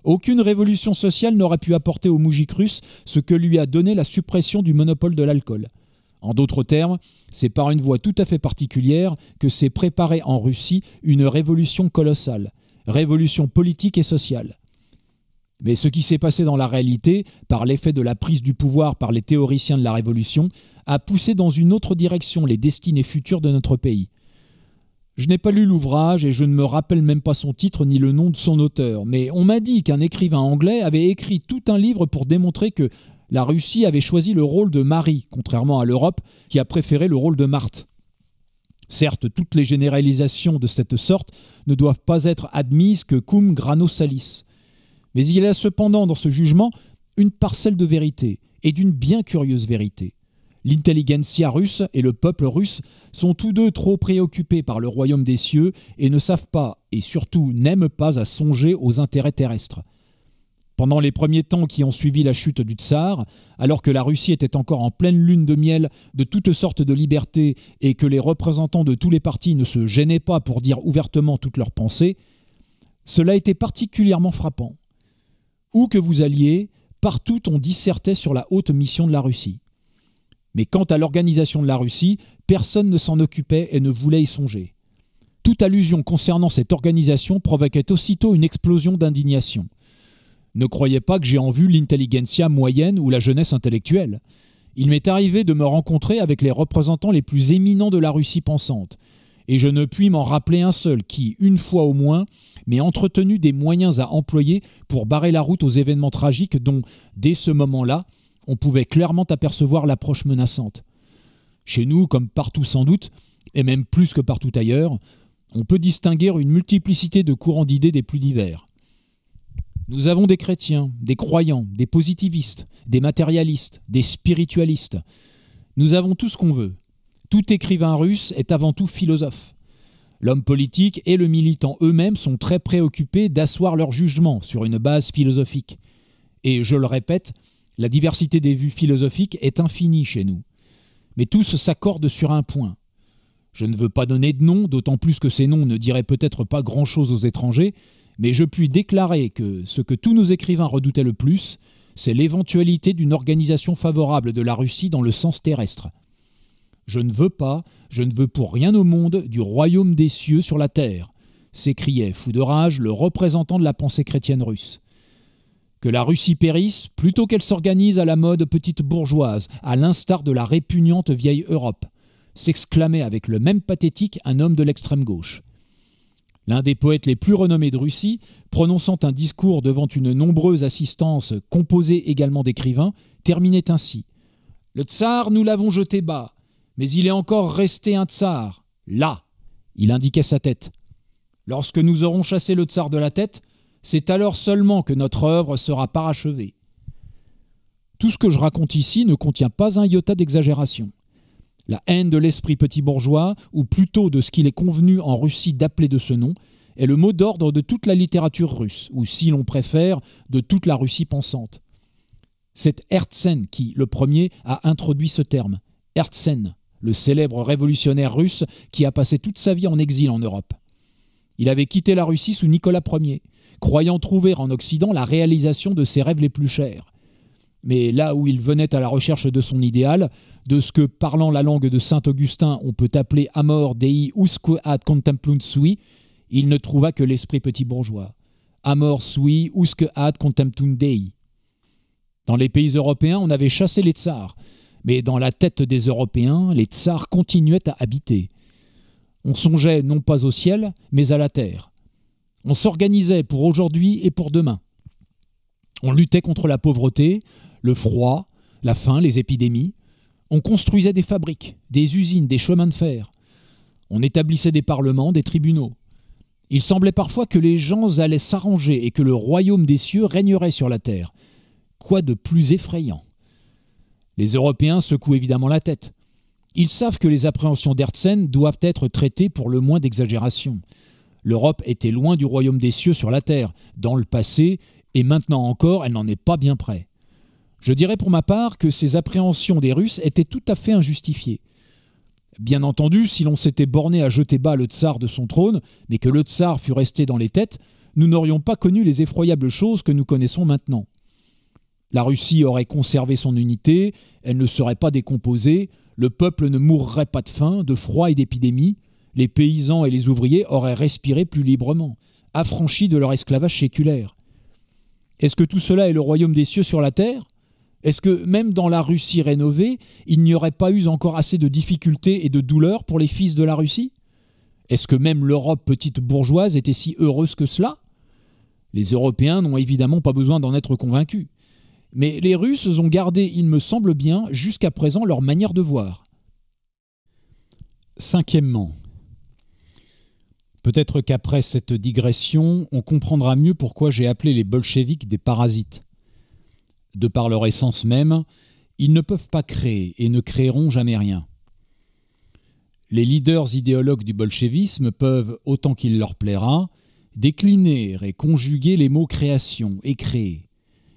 Aucune révolution sociale n'aurait pu apporter au moujik russe ce que lui a donné la suppression du monopole de l'alcool. En d'autres termes, c'est par une voie tout à fait particulière que s'est préparée en Russie une révolution colossale, révolution politique et sociale. Mais ce qui s'est passé dans la réalité, par l'effet de la prise du pouvoir par les théoriciens de la Révolution, a poussé dans une autre direction les destinées futures de notre pays. Je n'ai pas lu l'ouvrage et je ne me rappelle même pas son titre ni le nom de son auteur, mais on m'a dit qu'un écrivain anglais avait écrit tout un livre pour démontrer que la Russie avait choisi le rôle de Marie, contrairement à l'Europe qui a préféré le rôle de Marthe. Certes, toutes les généralisations de cette sorte ne doivent pas être admises que cum grano salis. Mais il y a cependant dans ce jugement une parcelle de vérité, et d'une bien curieuse vérité. L'intelligentsia russe et le peuple russe sont tous deux trop préoccupés par le royaume des cieux et ne savent pas, et surtout n'aiment pas à songer aux intérêts terrestres. Pendant les premiers temps qui ont suivi la chute du tsar, alors que la Russie était encore en pleine lune de miel de toutes sortes de libertés et que les représentants de tous les partis ne se gênaient pas pour dire ouvertement toutes leurs pensées, cela était particulièrement frappant. Où que vous alliez, partout on dissertait sur la haute mission de la Russie. Mais quant à l'organisation de la Russie, personne ne s'en occupait et ne voulait y songer. Toute allusion concernant cette organisation provoquait aussitôt une explosion d'indignation. Ne croyez pas que j'ai en vue l'intelligentsia moyenne ou la jeunesse intellectuelle. Il m'est arrivé de me rencontrer avec les représentants les plus éminents de la Russie pensante, et je ne puis m'en rappeler un seul qui, une fois au moins, m'ait entretenu des moyens à employer pour barrer la route aux événements tragiques dont, dès ce moment-là, on pouvait clairement apercevoir l'approche menaçante. Chez nous, comme partout sans doute, et même plus que partout ailleurs, on peut distinguer une multiplicité de courants d'idées des plus divers. Nous avons des chrétiens, des croyants, des positivistes, des matérialistes, des spiritualistes. Nous avons tout ce qu'on veut. Tout écrivain russe est avant tout philosophe. L'homme politique et le militant eux-mêmes sont très préoccupés d'asseoir leur jugement sur une base philosophique. Et je le répète, la diversité des vues philosophiques est infinie chez nous. Mais tous s'accordent sur un point. Je ne veux pas donner de nom, d'autant plus que ces noms ne diraient peut-être pas grand-chose aux étrangers, mais je puis déclarer que ce que tous nos écrivains redoutaient le plus, c'est l'éventualité d'une organisation favorable de la Russie dans le sens terrestre. Je ne veux pas, je ne veux pour rien au monde du royaume des cieux sur la terre, s'écriait, fou de rage, le représentant de la pensée chrétienne russe. Que la Russie périsse plutôt qu'elle s'organise à la mode petite bourgeoise, à l'instar de la répugnante vieille Europe, s'exclamait avec le même pathétique un homme de l'extrême gauche. L'un des poètes les plus renommés de Russie, prononçant un discours devant une nombreuse assistance composée également d'écrivains, terminait ainsi Le tsar, nous l'avons jeté bas, mais il est encore resté un tsar. Là Il indiquait sa tête. Lorsque nous aurons chassé le tsar de la tête, c'est alors seulement que notre œuvre sera parachevée. Tout ce que je raconte ici ne contient pas un iota d'exagération. La haine de l'esprit petit bourgeois, ou plutôt de ce qu'il est convenu en Russie d'appeler de ce nom, est le mot d'ordre de toute la littérature russe, ou si l'on préfère, de toute la Russie pensante. C'est Herzen qui, le premier, a introduit ce terme. Herzen, le célèbre révolutionnaire russe qui a passé toute sa vie en exil en Europe. Il avait quitté la Russie sous Nicolas Ier, croyant trouver en Occident la réalisation de ses rêves les plus chers. Mais là où il venait à la recherche de son idéal, de ce que, parlant la langue de saint Augustin, on peut appeler amor dei usque ad contemplum sui, il ne trouva que l'esprit petit bourgeois. Amor sui usque ad contemptum dei. Dans les pays européens, on avait chassé les tsars, mais dans la tête des Européens, les tsars continuaient à habiter. On songeait non pas au ciel, mais à la terre. On s'organisait pour aujourd'hui et pour demain. On luttait contre la pauvreté, le froid, la faim, les épidémies. On construisait des fabriques, des usines, des chemins de fer. On établissait des parlements, des tribunaux. Il semblait parfois que les gens allaient s'arranger et que le royaume des cieux régnerait sur la terre. Quoi de plus effrayant? Les Européens secouent évidemment la tête. Ils savent que les appréhensions d'Herzen doivent être traitées pour le moins d'exagération. L'Europe était loin du royaume des cieux sur la terre, dans le passé, et maintenant encore, elle n'en est pas bien près. Je dirais pour ma part que ces appréhensions des Russes étaient tout à fait injustifiées. Bien entendu, si l'on s'était borné à jeter bas le tsar de son trône, mais que le tsar fût resté dans les têtes, nous n'aurions pas connu les effroyables choses que nous connaissons maintenant. La Russie aurait conservé son unité, elle ne serait pas décomposée, le peuple ne mourrait pas de faim, de froid et d'épidémie, les paysans et les ouvriers auraient respiré plus librement, affranchis de leur esclavage séculaire. Est-ce que tout cela est le royaume des cieux sur la terre? Est-ce que même dans la Russie rénovée, il n'y aurait pas eu encore assez de difficultés et de douleurs pour les fils de la Russie? Est-ce que même l'Europe petite bourgeoise était si heureuse que cela? Les Européens n'ont évidemment pas besoin d'en être convaincus. Mais les Russes ont gardé, il me semble bien, jusqu'à présent leur manière de voir. Cinquièmement, peut-être qu'après cette digression, on comprendra mieux pourquoi j'ai appelé les bolcheviks des parasites. De par leur essence même, ils ne peuvent pas créer et ne créeront jamais rien. Les leaders idéologues du bolchevisme peuvent, autant qu'il leur plaira, décliner et conjuguer les mots création et créer.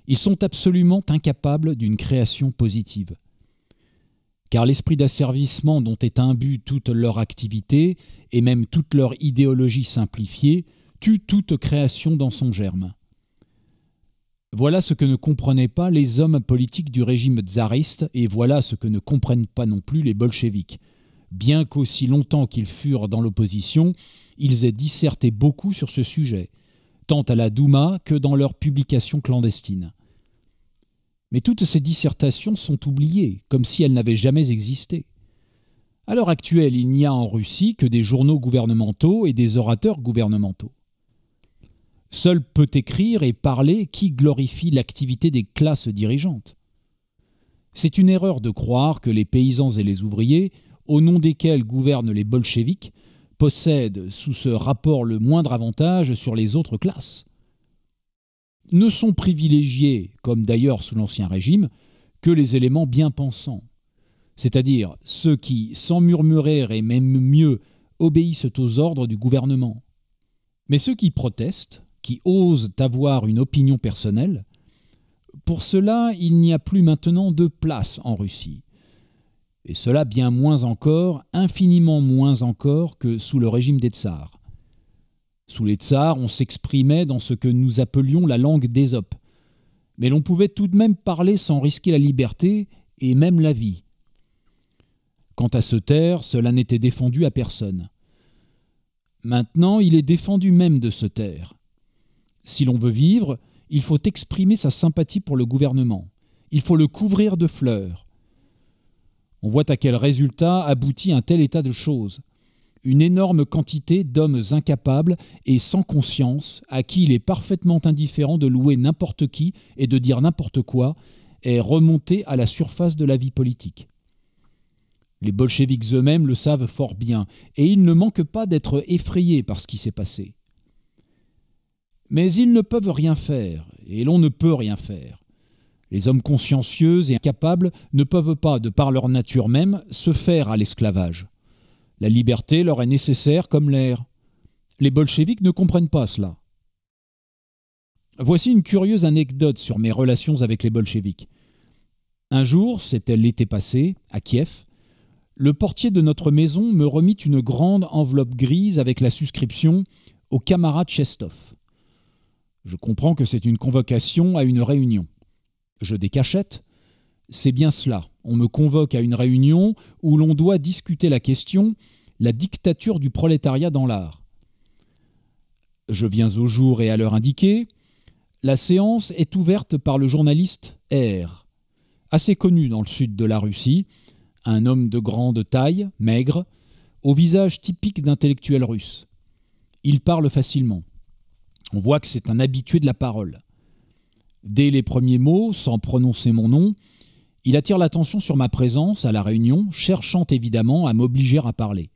Ils sont absolument incapables d'une création positive. Car l'esprit d'asservissement dont est imbu toute leur activité, et même toute leur idéologie simplifiée, tue toute création dans son germe. Voilà ce que ne comprenaient pas les hommes politiques du régime tsariste, et voilà ce que ne comprennent pas non plus les bolcheviks. Bien qu'aussi longtemps qu'ils furent dans l'opposition, ils aient disserté beaucoup sur ce sujet, tant à la Douma que dans leurs publications clandestines. Mais toutes ces dissertations sont oubliées, comme si elles n'avaient jamais existé. À l'heure actuelle, il n'y a en Russie que des journaux gouvernementaux et des orateurs gouvernementaux. Seul peut écrire et parler qui glorifie l'activité des classes dirigeantes. C'est une erreur de croire que les paysans et les ouvriers, au nom desquels gouvernent les bolcheviks, possèdent sous ce rapport le moindre avantage sur les autres classes. Ne sont privilégiés, comme d'ailleurs sous l'Ancien Régime, que les éléments bien pensants, c'est-à-dire ceux qui, sans murmurer et même mieux, obéissent aux ordres du gouvernement. Mais ceux qui protestent, qui osent avoir une opinion personnelle, pour cela il n'y a plus maintenant de place en Russie. Et cela bien moins encore, infiniment moins encore que sous le régime des tsars. Sous les tsars, on s'exprimait dans ce que nous appelions la langue d'Ésope. Mais l'on pouvait tout de même parler sans risquer la liberté et même la vie. Quant à se taire, cela n'était défendu à personne. Maintenant, il est défendu même de se taire. Si l'on veut vivre, il faut exprimer sa sympathie pour le gouvernement. Il faut le couvrir de fleurs. On voit à quel résultat aboutit un tel état de choses. Une énorme quantité d'hommes incapables et sans conscience, à qui il est parfaitement indifférent de louer n'importe qui et de dire n'importe quoi, est remontée à la surface de la vie politique. Les bolcheviks eux-mêmes le savent fort bien, et ils ne manquent pas d'être effrayés par ce qui s'est passé. Mais ils ne peuvent rien faire, et l'on ne peut rien faire. Les hommes consciencieux et incapables ne peuvent pas, de par leur nature même, se faire à l'esclavage. La liberté leur est nécessaire comme l'air. Les bolcheviks ne comprennent pas cela. Voici une curieuse anecdote sur mes relations avec les bolcheviks. Un jour, c'était l'été passé, à Kiev, le portier de notre maison me remit une grande enveloppe grise avec la suscription au camarade Chestov. Je comprends que c'est une convocation à une réunion. Je décachette. C'est bien cela. On me convoque à une réunion où l'on doit discuter la question la dictature du prolétariat dans l'art. Je viens au jour et à l'heure indiquée. La séance est ouverte par le journaliste R, assez connu dans le sud de la Russie, un homme de grande taille, maigre, au visage typique d'intellectuel russe. Il parle facilement. On voit que c'est un habitué de la parole. Dès les premiers mots, sans prononcer mon nom, il attire l'attention sur ma présence à la réunion, cherchant évidemment à m'obliger à parler.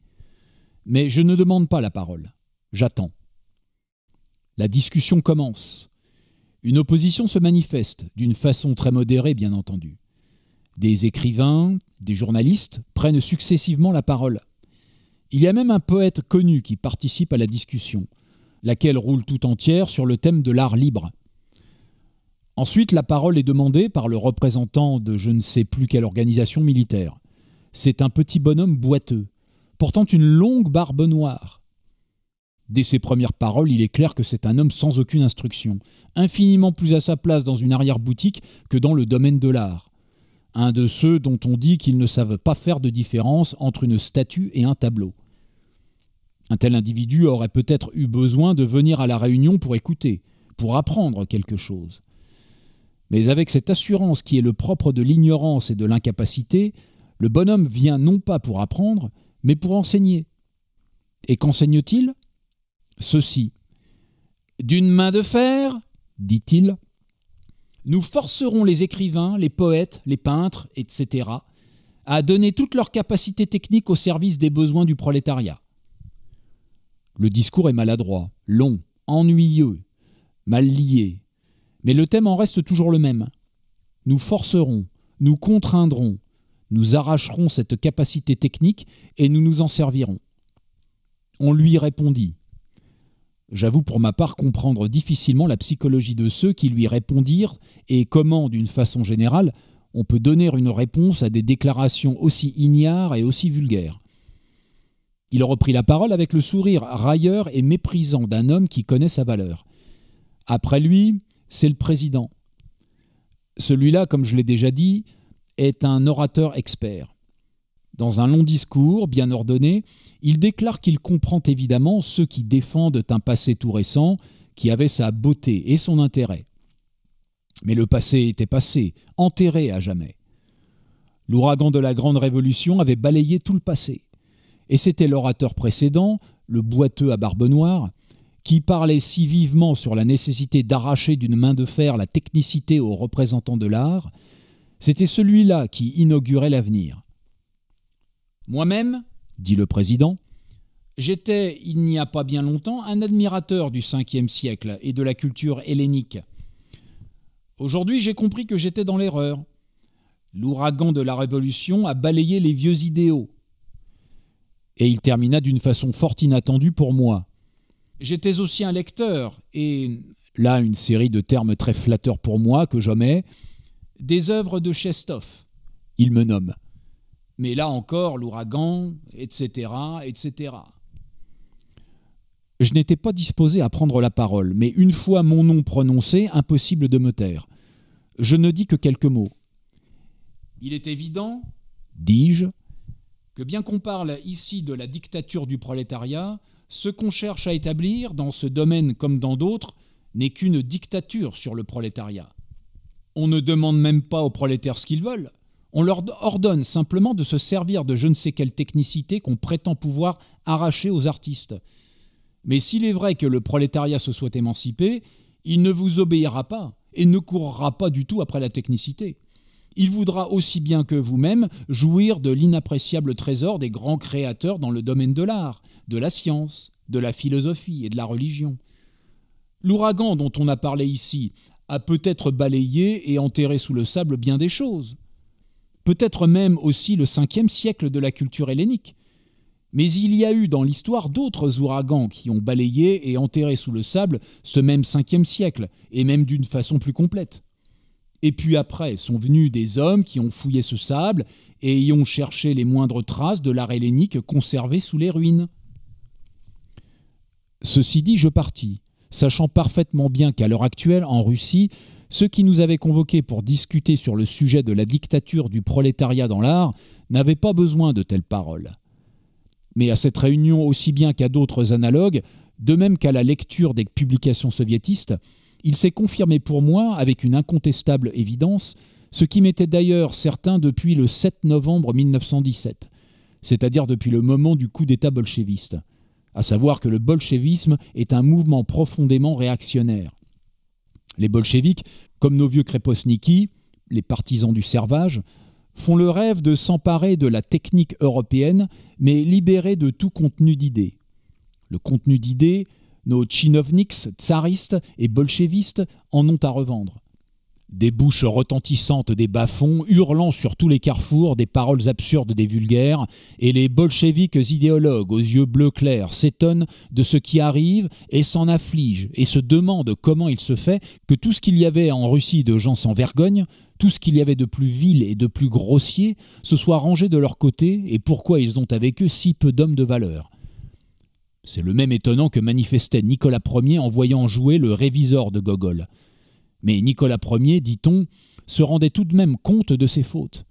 Mais je ne demande pas la parole. J'attends. La discussion commence. Une opposition se manifeste, d'une façon très modérée bien entendu. Des écrivains, des journalistes prennent successivement la parole. Il y a même un poète connu qui participe à la discussion, laquelle roule tout entière sur le thème de l'art libre. Ensuite, la parole est demandée par le représentant de je ne sais plus quelle organisation militaire. C'est un petit bonhomme boiteux, portant une longue barbe noire. Dès ses premières paroles, il est clair que c'est un homme sans aucune instruction, infiniment plus à sa place dans une arrière-boutique que dans le domaine de l'art un de ceux dont on dit qu'ils ne savent pas faire de différence entre une statue et un tableau. Un tel individu aurait peut-être eu besoin de venir à la réunion pour écouter, pour apprendre quelque chose. Mais avec cette assurance qui est le propre de l'ignorance et de l'incapacité, le bonhomme vient non pas pour apprendre, mais pour enseigner. Et qu'enseigne-t-il? Ceci. D'une main de fer, dit-il, nous forcerons les écrivains, les poètes, les peintres, etc., à donner toutes leurs capacités techniques au service des besoins du prolétariat. Le discours est maladroit, long, ennuyeux, mal lié, mais le thème en reste toujours le même. Nous forcerons, nous contraindrons, nous arracherons cette capacité technique et nous nous en servirons. On lui répondit J'avoue pour ma part comprendre difficilement la psychologie de ceux qui lui répondirent et comment, d'une façon générale, on peut donner une réponse à des déclarations aussi ignares et aussi vulgaires. Il reprit la parole avec le sourire railleur et méprisant d'un homme qui connaît sa valeur. Après lui, c'est le président. Celui-là, comme je l'ai déjà dit, est un orateur expert. Dans un long discours bien ordonné, il déclare qu'il comprend évidemment ceux qui défendent un passé tout récent qui avait sa beauté et son intérêt. Mais le passé était passé, enterré à jamais. L'ouragan de la Grande Révolution avait balayé tout le passé. Et c'était l'orateur précédent, le boiteux à barbe noire, qui parlait si vivement sur la nécessité d'arracher d'une main de fer la technicité aux représentants de l'art, c'était celui-là qui inaugurait l'avenir. Moi-même, dit le président, j'étais, il n'y a pas bien longtemps, un admirateur du Ve siècle et de la culture hellénique. Aujourd'hui, j'ai compris que j'étais dans l'erreur. L'ouragan de la Révolution a balayé les vieux idéaux. Et il termina d'une façon fort inattendue pour moi. J'étais aussi un lecteur, et là une série de termes très flatteurs pour moi que j'omets, des œuvres de Chestov. Il me nomme. Mais là encore, l'ouragan, etc., etc. Je n'étais pas disposé à prendre la parole, mais une fois mon nom prononcé, impossible de me taire. Je ne dis que quelques mots. Il est évident, dis-je, que bien qu'on parle ici de la dictature du prolétariat, ce qu'on cherche à établir, dans ce domaine comme dans d'autres, n'est qu'une dictature sur le prolétariat. On ne demande même pas aux prolétaires ce qu'ils veulent. On leur ordonne simplement de se servir de je ne sais quelle technicité qu'on prétend pouvoir arracher aux artistes. Mais s'il est vrai que le prolétariat se soit émancipé, il ne vous obéira pas et ne courra pas du tout après la technicité. Il voudra aussi bien que vous-même jouir de l'inappréciable trésor des grands créateurs dans le domaine de l'art, de la science, de la philosophie et de la religion. L'ouragan dont on a parlé ici a peut-être balayé et enterré sous le sable bien des choses. Peut-être même aussi le cinquième siècle de la culture hellénique. Mais il y a eu dans l'histoire d'autres ouragans qui ont balayé et enterré sous le sable ce même cinquième siècle, et même d'une façon plus complète. Et puis après sont venus des hommes qui ont fouillé ce sable et y ont cherché les moindres traces de l'art hellénique conservé sous les ruines. Ceci dit, je partis, sachant parfaitement bien qu'à l'heure actuelle, en Russie, ceux qui nous avaient convoqués pour discuter sur le sujet de la dictature du prolétariat dans l'art n'avaient pas besoin de telles paroles. Mais à cette réunion, aussi bien qu'à d'autres analogues, de même qu'à la lecture des publications soviétistes, il s'est confirmé pour moi, avec une incontestable évidence, ce qui m'était d'ailleurs certain depuis le 7 novembre 1917, c'est-à-dire depuis le moment du coup d'État bolchéviste à savoir que le bolchevisme est un mouvement profondément réactionnaire. Les bolcheviks, comme nos vieux Kreposniki, les partisans du servage, font le rêve de s'emparer de la technique européenne, mais libérés de tout contenu d'idées. Le contenu d'idées, nos tchinovniks, tsaristes et bolchevistes en ont à revendre. Des bouches retentissantes des bas-fonds, hurlant sur tous les carrefours des paroles absurdes des vulgaires, et les bolcheviques idéologues aux yeux bleus clairs s'étonnent de ce qui arrive et s'en affligent et se demandent comment il se fait que tout ce qu'il y avait en Russie de gens sans vergogne, tout ce qu'il y avait de plus vil et de plus grossier, se soit rangé de leur côté et pourquoi ils ont avec eux si peu d'hommes de valeur. C'est le même étonnant que manifestait Nicolas Ier en voyant jouer le révisor de Gogol. Mais Nicolas Ier, dit-on, se rendait tout de même compte de ses fautes.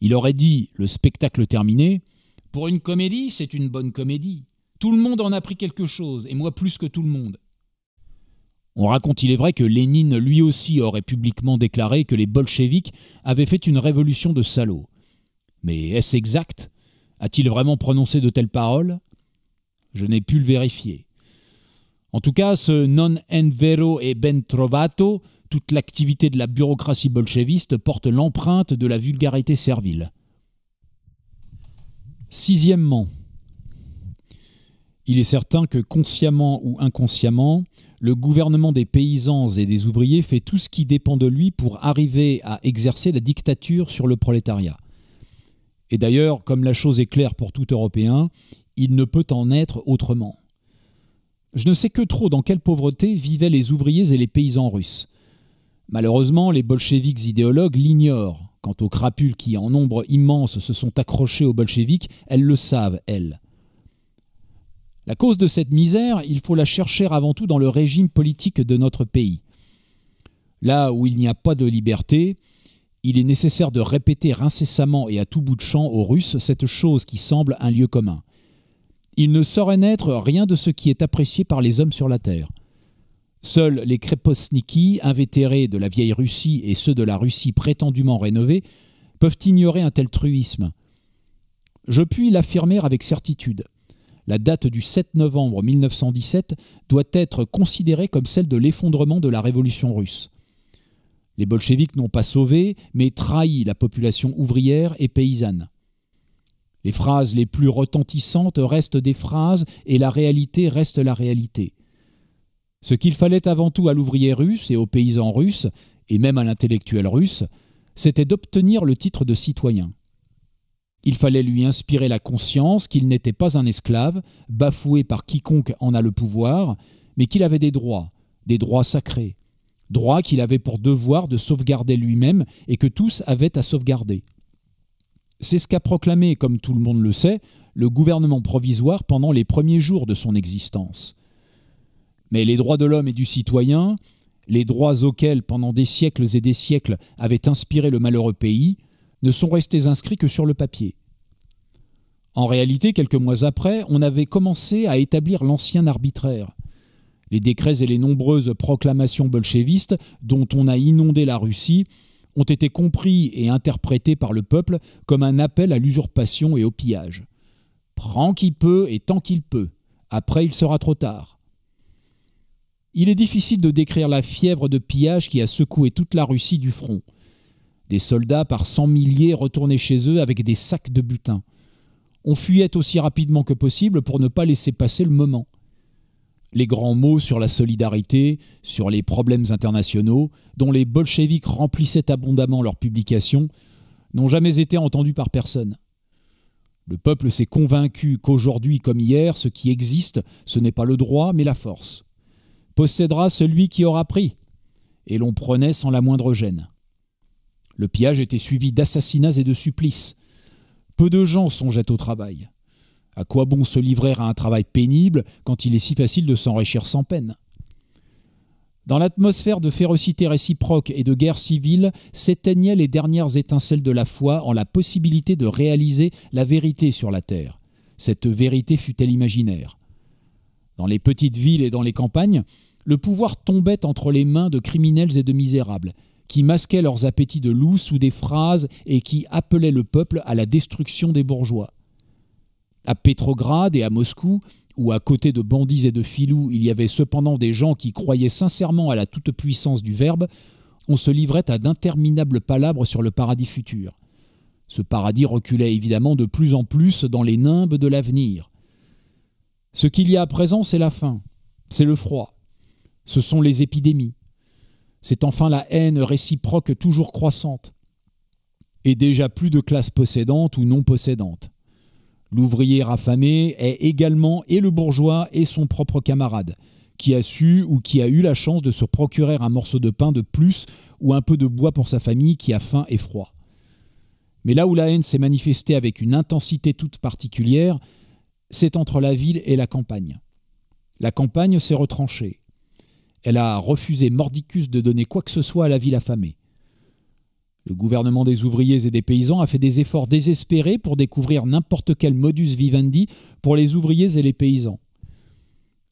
Il aurait dit, le spectacle terminé, Pour une comédie, c'est une bonne comédie. Tout le monde en a pris quelque chose, et moi plus que tout le monde. On raconte, il est vrai, que Lénine lui aussi aurait publiquement déclaré que les bolcheviks avaient fait une révolution de salauds. Mais est-ce exact? A-t-il vraiment prononcé de telles paroles? Je n'ai pu le vérifier. En tout cas, ce non en vero e ben trovato, toute l'activité de la bureaucratie bolchéviste porte l'empreinte de la vulgarité servile. Sixièmement, il est certain que consciemment ou inconsciemment, le gouvernement des paysans et des ouvriers fait tout ce qui dépend de lui pour arriver à exercer la dictature sur le prolétariat. Et d'ailleurs, comme la chose est claire pour tout Européen, il ne peut en être autrement. Je ne sais que trop dans quelle pauvreté vivaient les ouvriers et les paysans russes. Malheureusement, les bolcheviks idéologues l'ignorent. Quant aux crapules qui, en nombre immense, se sont accrochées aux bolcheviks, elles le savent, elles. La cause de cette misère, il faut la chercher avant tout dans le régime politique de notre pays. Là où il n'y a pas de liberté, il est nécessaire de répéter incessamment et à tout bout de champ aux Russes cette chose qui semble un lieu commun il ne saurait naître rien de ce qui est apprécié par les hommes sur la terre. Seuls les Kreposniki, invétérés de la vieille Russie et ceux de la Russie prétendument rénovée, peuvent ignorer un tel truisme. Je puis l'affirmer avec certitude. La date du 7 novembre 1917 doit être considérée comme celle de l'effondrement de la révolution russe. Les bolcheviks n'ont pas sauvé, mais trahi la population ouvrière et paysanne. Les phrases les plus retentissantes restent des phrases et la réalité reste la réalité. Ce qu'il fallait avant tout à l'ouvrier russe et aux paysans russes, et même à l'intellectuel russe, c'était d'obtenir le titre de citoyen. Il fallait lui inspirer la conscience qu'il n'était pas un esclave, bafoué par quiconque en a le pouvoir, mais qu'il avait des droits, des droits sacrés, droits qu'il avait pour devoir de sauvegarder lui-même et que tous avaient à sauvegarder. C'est ce qu'a proclamé, comme tout le monde le sait, le gouvernement provisoire pendant les premiers jours de son existence. Mais les droits de l'homme et du citoyen, les droits auxquels pendant des siècles et des siècles avait inspiré le malheureux pays, ne sont restés inscrits que sur le papier. En réalité, quelques mois après, on avait commencé à établir l'ancien arbitraire. Les décrets et les nombreuses proclamations bolchevistes dont on a inondé la Russie ont été compris et interprétés par le peuple comme un appel à l'usurpation et au pillage. Prends qui peut et tant qu'il peut. Après, il sera trop tard. Il est difficile de décrire la fièvre de pillage qui a secoué toute la Russie du front. Des soldats par cent milliers retournaient chez eux avec des sacs de butin. On fuyait aussi rapidement que possible pour ne pas laisser passer le moment. Les grands mots sur la solidarité, sur les problèmes internationaux, dont les bolcheviks remplissaient abondamment leurs publications, n'ont jamais été entendus par personne. Le peuple s'est convaincu qu'aujourd'hui comme hier, ce qui existe, ce n'est pas le droit, mais la force. Possédera celui qui aura pris. Et l'on prenait sans la moindre gêne. Le pillage était suivi d'assassinats et de supplices. Peu de gens songeaient au travail. À quoi bon se livrer à un travail pénible quand il est si facile de s'enrichir sans peine? Dans l'atmosphère de férocité réciproque et de guerre civile s'éteignaient les dernières étincelles de la foi en la possibilité de réaliser la vérité sur la terre. Cette vérité fut-elle imaginaire? Dans les petites villes et dans les campagnes, le pouvoir tombait entre les mains de criminels et de misérables, qui masquaient leurs appétits de loup sous des phrases et qui appelaient le peuple à la destruction des bourgeois. À Pétrograd et à Moscou, où à côté de bandits et de filous, il y avait cependant des gens qui croyaient sincèrement à la toute-puissance du Verbe, on se livrait à d'interminables palabres sur le paradis futur. Ce paradis reculait évidemment de plus en plus dans les nimbes de l'avenir. Ce qu'il y a à présent, c'est la faim, c'est le froid, ce sont les épidémies, c'est enfin la haine réciproque toujours croissante. Et déjà plus de classes possédantes ou non possédantes. L'ouvrier affamé est également et le bourgeois et son propre camarade, qui a su ou qui a eu la chance de se procurer un morceau de pain de plus ou un peu de bois pour sa famille qui a faim et froid. Mais là où la haine s'est manifestée avec une intensité toute particulière, c'est entre la ville et la campagne. La campagne s'est retranchée. Elle a refusé mordicus de donner quoi que ce soit à la ville affamée. Le gouvernement des ouvriers et des paysans a fait des efforts désespérés pour découvrir n'importe quel modus vivendi pour les ouvriers et les paysans.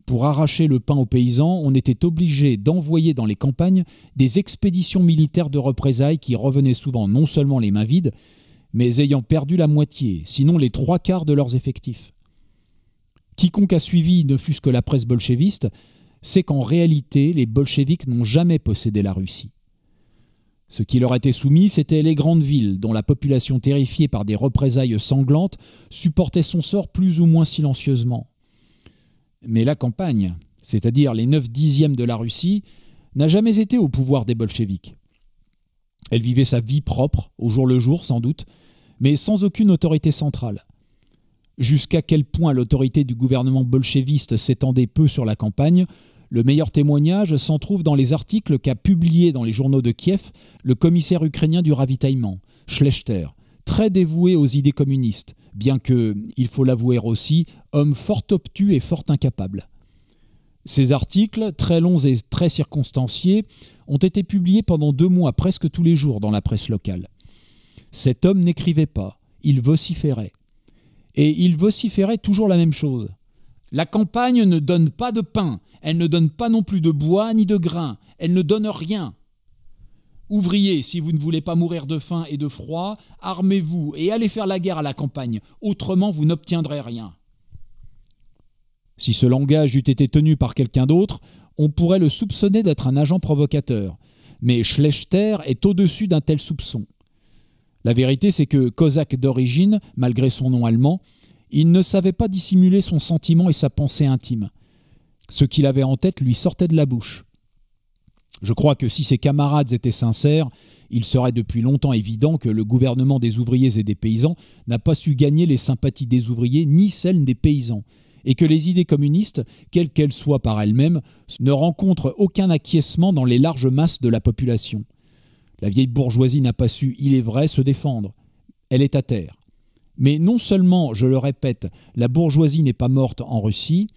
Pour arracher le pain aux paysans, on était obligé d'envoyer dans les campagnes des expéditions militaires de représailles qui revenaient souvent non seulement les mains vides, mais ayant perdu la moitié, sinon les trois quarts de leurs effectifs. Quiconque a suivi ne fût-ce que la presse bolchéviste c'est qu'en réalité, les bolcheviks n'ont jamais possédé la Russie. Ce qui leur était soumis, c'étaient les grandes villes, dont la population terrifiée par des représailles sanglantes supportait son sort plus ou moins silencieusement. Mais la campagne, c'est-à-dire les neuf dixièmes de la Russie, n'a jamais été au pouvoir des bolcheviks. Elle vivait sa vie propre, au jour le jour sans doute, mais sans aucune autorité centrale. Jusqu'à quel point l'autorité du gouvernement bolchéviste s'étendait peu sur la campagne, le meilleur témoignage s'en trouve dans les articles qu'a publiés dans les journaux de Kiev le commissaire ukrainien du ravitaillement, Schlechter, très dévoué aux idées communistes, bien que, il faut l'avouer aussi, homme fort obtus et fort incapable. Ces articles, très longs et très circonstanciés, ont été publiés pendant deux mois presque tous les jours dans la presse locale. Cet homme n'écrivait pas, il vociférait. Et il vociférait toujours la même chose. La campagne ne donne pas de pain, elle ne donne pas non plus de bois ni de grains. Elle ne donne rien. Ouvriers, si vous ne voulez pas mourir de faim et de froid, armez-vous et allez faire la guerre à la campagne. Autrement, vous n'obtiendrez rien. Si ce langage eût été tenu par quelqu'un d'autre, on pourrait le soupçonner d'être un agent provocateur. Mais Schlechter est au-dessus d'un tel soupçon. La vérité, c'est que Cosaque d'origine, malgré son nom allemand, il ne savait pas dissimuler son sentiment et sa pensée intime. Ce qu'il avait en tête lui sortait de la bouche. Je crois que si ses camarades étaient sincères, il serait depuis longtemps évident que le gouvernement des ouvriers et des paysans n'a pas su gagner les sympathies des ouvriers ni celles des paysans, et que les idées communistes, quelles qu'elles soient par elles-mêmes, ne rencontrent aucun acquiescement dans les larges masses de la population. La vieille bourgeoisie n'a pas su, il est vrai, se défendre. Elle est à terre. Mais non seulement, je le répète, la bourgeoisie n'est pas morte en Russie,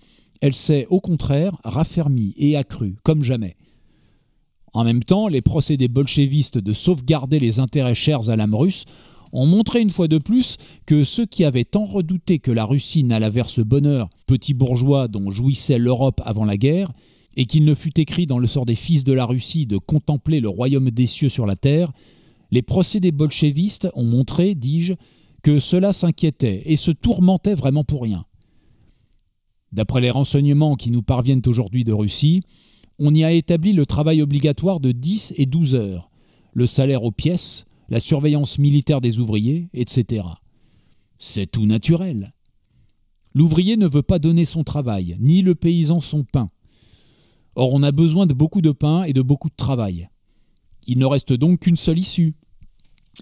elle s'est au contraire raffermie et accrue, comme jamais. En même temps, les procédés bolchevistes de sauvegarder les intérêts chers à l'âme russe ont montré une fois de plus que ceux qui avaient tant redouté que la Russie n'allât vers ce bonheur petit bourgeois dont jouissait l'Europe avant la guerre, et qu'il ne fût écrit dans le sort des fils de la Russie de contempler le royaume des cieux sur la terre, les procédés bolchevistes ont montré, dis-je, que cela s'inquiétait et se tourmentait vraiment pour rien. D'après les renseignements qui nous parviennent aujourd'hui de Russie, on y a établi le travail obligatoire de 10 et 12 heures, le salaire aux pièces, la surveillance militaire des ouvriers, etc. C'est tout naturel. L'ouvrier ne veut pas donner son travail, ni le paysan son pain. Or on a besoin de beaucoup de pain et de beaucoup de travail. Il ne reste donc qu'une seule issue.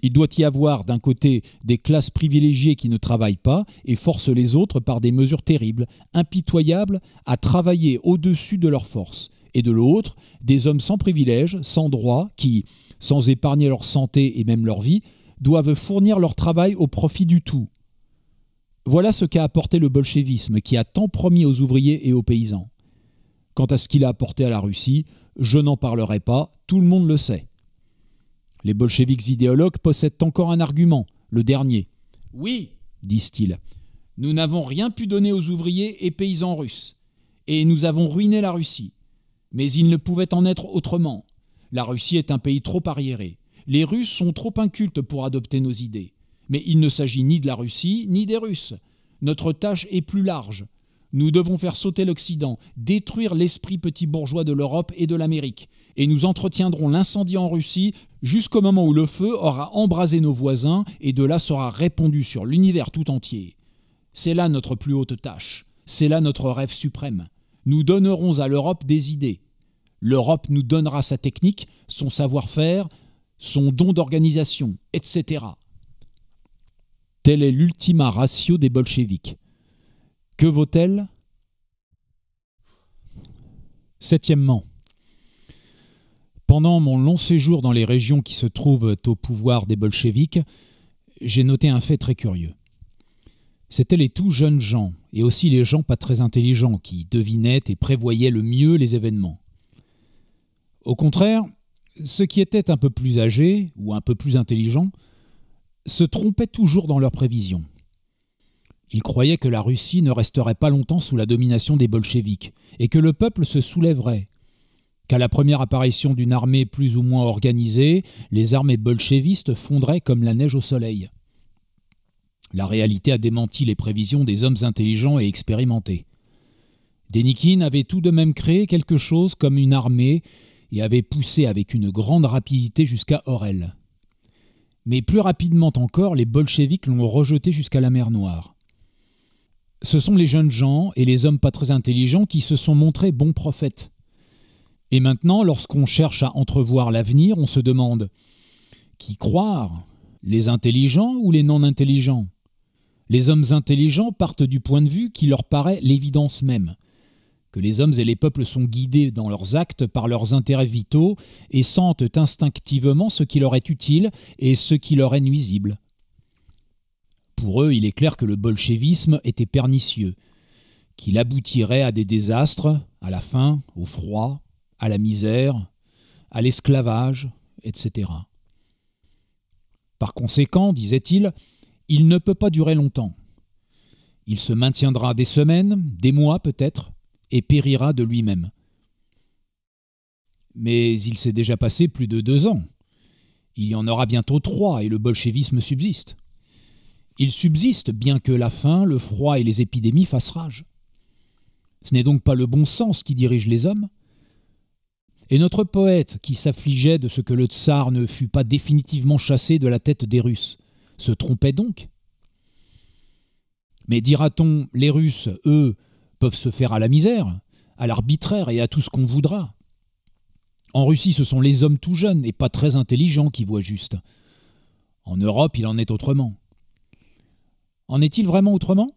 Il doit y avoir d'un côté des classes privilégiées qui ne travaillent pas et forcent les autres par des mesures terribles, impitoyables, à travailler au-dessus de leurs forces, et de l'autre des hommes sans privilèges, sans droits, qui, sans épargner leur santé et même leur vie, doivent fournir leur travail au profit du tout. Voilà ce qu'a apporté le bolchevisme, qui a tant promis aux ouvriers et aux paysans. Quant à ce qu'il a apporté à la Russie, je n'en parlerai pas, tout le monde le sait. Les bolcheviks idéologues possèdent encore un argument, le dernier. Oui, disent-ils, nous n'avons rien pu donner aux ouvriers et paysans russes, et nous avons ruiné la Russie. Mais il ne pouvait en être autrement. La Russie est un pays trop arriéré. Les Russes sont trop incultes pour adopter nos idées. Mais il ne s'agit ni de la Russie, ni des Russes. Notre tâche est plus large. Nous devons faire sauter l'Occident, détruire l'esprit petit bourgeois de l'Europe et de l'Amérique, et nous entretiendrons l'incendie en Russie jusqu'au moment où le feu aura embrasé nos voisins et de là sera répandu sur l'univers tout entier. C'est là notre plus haute tâche, c'est là notre rêve suprême. Nous donnerons à l'Europe des idées. L'Europe nous donnera sa technique, son savoir-faire, son don d'organisation, etc. Tel est l'ultima ratio des bolcheviks. Que vaut-elle? Septièmement, pendant mon long séjour dans les régions qui se trouvent au pouvoir des bolcheviks, j'ai noté un fait très curieux. C'étaient les tout jeunes gens, et aussi les gens pas très intelligents, qui devinaient et prévoyaient le mieux les événements. Au contraire, ceux qui étaient un peu plus âgés ou un peu plus intelligents se trompaient toujours dans leurs prévisions. Ils croyaient que la Russie ne resterait pas longtemps sous la domination des bolcheviks et que le peuple se soulèverait. Qu'à la première apparition d'une armée plus ou moins organisée, les armées bolchevistes fondraient comme la neige au soleil. La réalité a démenti les prévisions des hommes intelligents et expérimentés. Denikin avait tout de même créé quelque chose comme une armée et avait poussé avec une grande rapidité jusqu'à Orel. Mais plus rapidement encore, les bolcheviks l'ont rejeté jusqu'à la mer Noire. Ce sont les jeunes gens et les hommes pas très intelligents qui se sont montrés bons prophètes. Et maintenant, lorsqu'on cherche à entrevoir l'avenir, on se demande qui croire Les intelligents ou les non intelligents Les hommes intelligents partent du point de vue qui leur paraît l'évidence même, que les hommes et les peuples sont guidés dans leurs actes par leurs intérêts vitaux et sentent instinctivement ce qui leur est utile et ce qui leur est nuisible. Pour eux, il est clair que le bolchevisme était pernicieux, qu'il aboutirait à des désastres, à la faim, au froid, à la misère, à l'esclavage, etc. Par conséquent, disait-il, il ne peut pas durer longtemps. Il se maintiendra des semaines, des mois peut-être, et périra de lui-même. Mais il s'est déjà passé plus de deux ans. Il y en aura bientôt trois et le bolchevisme subsiste. Il subsiste bien que la faim, le froid et les épidémies fassent rage. Ce n'est donc pas le bon sens qui dirige les hommes. Et notre poète, qui s'affligeait de ce que le tsar ne fût pas définitivement chassé de la tête des Russes, se trompait donc? Mais dira-t-on, les Russes, eux, peuvent se faire à la misère, à l'arbitraire et à tout ce qu'on voudra? En Russie, ce sont les hommes tout jeunes et pas très intelligents qui voient juste. En Europe, il en est autrement. En est-il vraiment autrement?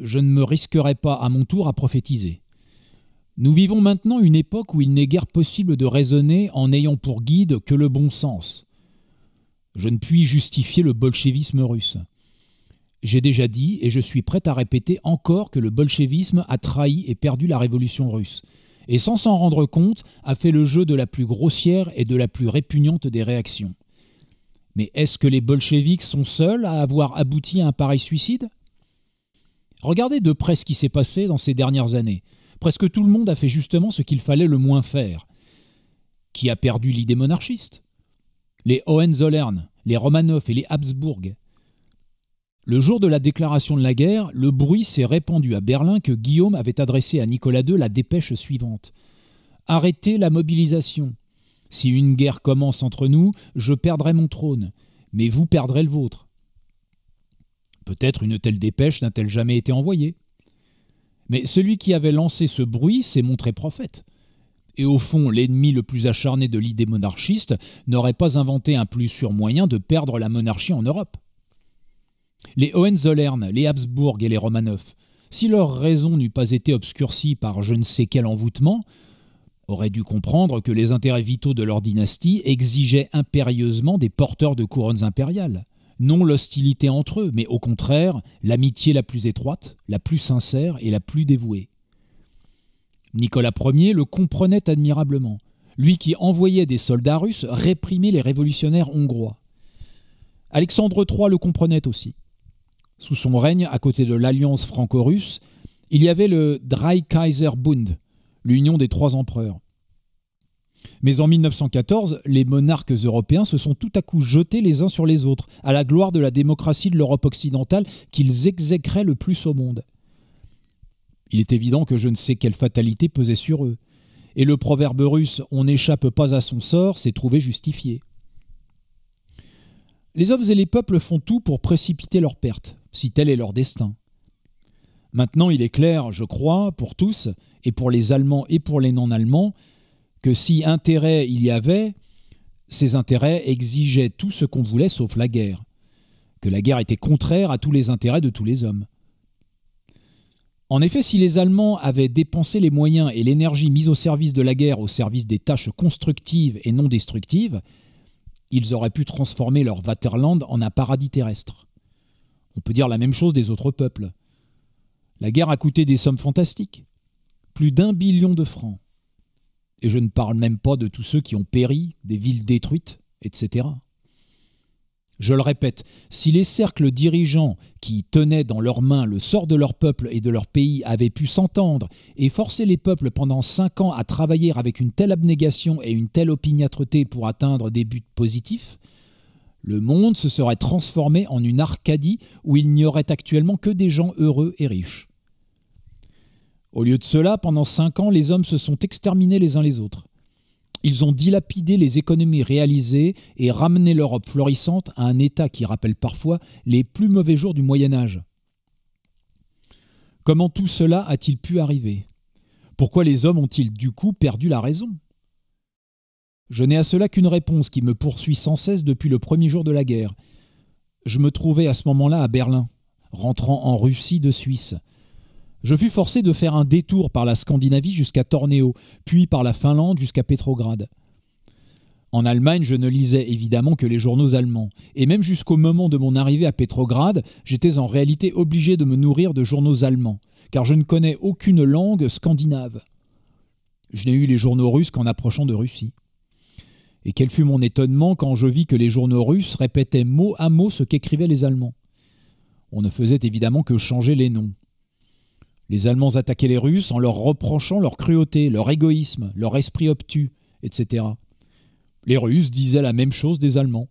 Je ne me risquerai pas à mon tour à prophétiser. Nous vivons maintenant une époque où il n'est guère possible de raisonner en n'ayant pour guide que le bon sens. Je ne puis justifier le bolchevisme russe. J'ai déjà dit, et je suis prêt à répéter encore, que le bolchevisme a trahi et perdu la révolution russe, et sans s'en rendre compte, a fait le jeu de la plus grossière et de la plus répugnante des réactions. Mais est-ce que les bolcheviks sont seuls à avoir abouti à un pareil suicide? Regardez de près ce qui s'est passé dans ces dernières années. Presque tout le monde a fait justement ce qu'il fallait le moins faire. Qui a perdu l'idée monarchiste? Les Hohenzollern, les Romanov et les Habsbourg. Le jour de la déclaration de la guerre, le bruit s'est répandu à Berlin que Guillaume avait adressé à Nicolas II la dépêche suivante. Arrêtez la mobilisation. Si une guerre commence entre nous, je perdrai mon trône, mais vous perdrez le vôtre. Peut-être une telle dépêche n'a-t-elle jamais été envoyée. Mais celui qui avait lancé ce bruit s'est montré prophète. Et au fond, l'ennemi le plus acharné de l'idée monarchiste n'aurait pas inventé un plus sûr moyen de perdre la monarchie en Europe. Les Hohenzollern, les Habsbourg et les Romanov, si leur raison n'eût pas été obscurcie par je ne sais quel envoûtement, auraient dû comprendre que les intérêts vitaux de leur dynastie exigeaient impérieusement des porteurs de couronnes impériales non l'hostilité entre eux, mais au contraire l'amitié la plus étroite, la plus sincère et la plus dévouée. Nicolas Ier le comprenait admirablement, lui qui envoyait des soldats russes réprimer les révolutionnaires hongrois. Alexandre III le comprenait aussi. Sous son règne, à côté de l'alliance franco-russe, il y avait le Dreikaiserbund, l'union des trois empereurs. Mais en 1914, les monarques européens se sont tout à coup jetés les uns sur les autres, à la gloire de la démocratie de l'Europe occidentale qu'ils exécraient le plus au monde. Il est évident que je ne sais quelle fatalité pesait sur eux, et le proverbe russe On n'échappe pas à son sort s'est trouvé justifié. Les hommes et les peuples font tout pour précipiter leur perte, si tel est leur destin. Maintenant, il est clair, je crois, pour tous, et pour les Allemands et pour les non-Allemands, que si intérêt il y avait, ces intérêts exigeaient tout ce qu'on voulait sauf la guerre, que la guerre était contraire à tous les intérêts de tous les hommes. En effet, si les Allemands avaient dépensé les moyens et l'énergie mis au service de la guerre au service des tâches constructives et non destructives, ils auraient pu transformer leur Vaterland en un paradis terrestre. On peut dire la même chose des autres peuples. La guerre a coûté des sommes fantastiques, plus d'un billion de francs. Et je ne parle même pas de tous ceux qui ont péri, des villes détruites, etc. Je le répète, si les cercles dirigeants qui tenaient dans leurs mains le sort de leur peuple et de leur pays avaient pu s'entendre et forcer les peuples pendant cinq ans à travailler avec une telle abnégation et une telle opiniâtreté pour atteindre des buts positifs, le monde se serait transformé en une Arcadie où il n'y aurait actuellement que des gens heureux et riches. Au lieu de cela, pendant cinq ans, les hommes se sont exterminés les uns les autres. Ils ont dilapidé les économies réalisées et ramené l'Europe florissante à un état qui rappelle parfois les plus mauvais jours du Moyen Âge. Comment tout cela a-t-il pu arriver? Pourquoi les hommes ont-ils du coup perdu la raison? Je n'ai à cela qu'une réponse qui me poursuit sans cesse depuis le premier jour de la guerre. Je me trouvais à ce moment-là à Berlin, rentrant en Russie de Suisse, je fus forcé de faire un détour par la Scandinavie jusqu'à Tornéo, puis par la Finlande jusqu'à Pétrograd. En Allemagne, je ne lisais évidemment que les journaux allemands, et même jusqu'au moment de mon arrivée à Pétrograd, j'étais en réalité obligé de me nourrir de journaux allemands, car je ne connais aucune langue scandinave. Je n'ai eu les journaux russes qu'en approchant de Russie. Et quel fut mon étonnement quand je vis que les journaux russes répétaient mot à mot ce qu'écrivaient les Allemands. On ne faisait évidemment que changer les noms. Les Allemands attaquaient les Russes en leur reprochant leur cruauté, leur égoïsme, leur esprit obtus, etc. Les Russes disaient la même chose des Allemands.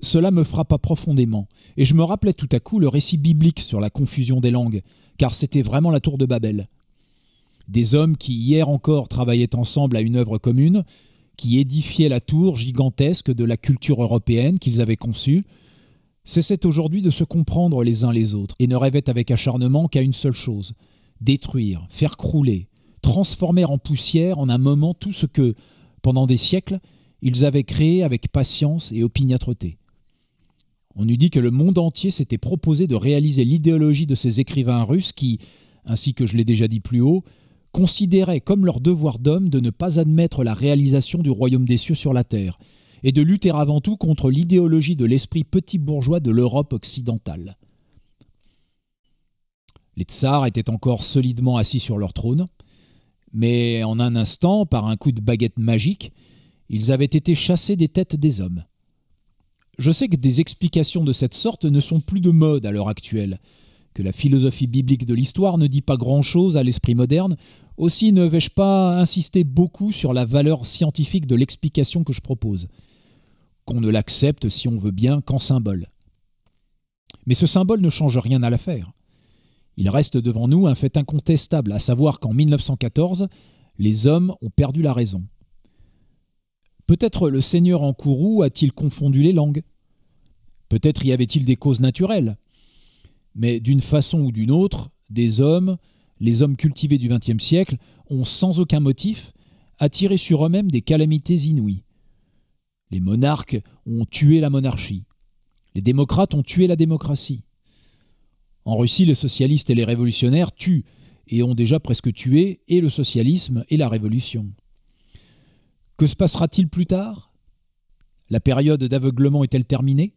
Cela me frappa profondément, et je me rappelais tout à coup le récit biblique sur la confusion des langues, car c'était vraiment la tour de Babel. Des hommes qui hier encore travaillaient ensemble à une œuvre commune, qui édifiaient la tour gigantesque de la culture européenne qu'ils avaient conçue, cessaient aujourd'hui de se comprendre les uns les autres et ne rêvaient avec acharnement qu'à une seule chose détruire, faire crouler, transformèrent en poussière en un moment tout ce que, pendant des siècles, ils avaient créé avec patience et opiniâtreté. On eût dit que le monde entier s'était proposé de réaliser l'idéologie de ces écrivains russes qui, ainsi que je l'ai déjà dit plus haut, considéraient comme leur devoir d'homme de ne pas admettre la réalisation du royaume des cieux sur la terre, et de lutter avant tout contre l'idéologie de l'esprit petit bourgeois de l'Europe occidentale. Les tsars étaient encore solidement assis sur leur trône, mais en un instant, par un coup de baguette magique, ils avaient été chassés des têtes des hommes. Je sais que des explications de cette sorte ne sont plus de mode à l'heure actuelle, que la philosophie biblique de l'histoire ne dit pas grand-chose à l'esprit moderne, aussi ne vais-je pas insister beaucoup sur la valeur scientifique de l'explication que je propose, qu'on ne l'accepte, si on veut bien, qu'en symbole. Mais ce symbole ne change rien à l'affaire. Il reste devant nous un fait incontestable, à savoir qu'en 1914, les hommes ont perdu la raison. Peut-être le seigneur en courroux a-t-il confondu les langues. Peut-être y avait-il des causes naturelles. Mais d'une façon ou d'une autre, des hommes, les hommes cultivés du XXe siècle, ont sans aucun motif attiré sur eux-mêmes des calamités inouïes. Les monarques ont tué la monarchie. Les démocrates ont tué la démocratie. En Russie, les socialistes et les révolutionnaires tuent et ont déjà presque tué et le socialisme et la révolution. Que se passera-t-il plus tard? La période d'aveuglement est-elle terminée?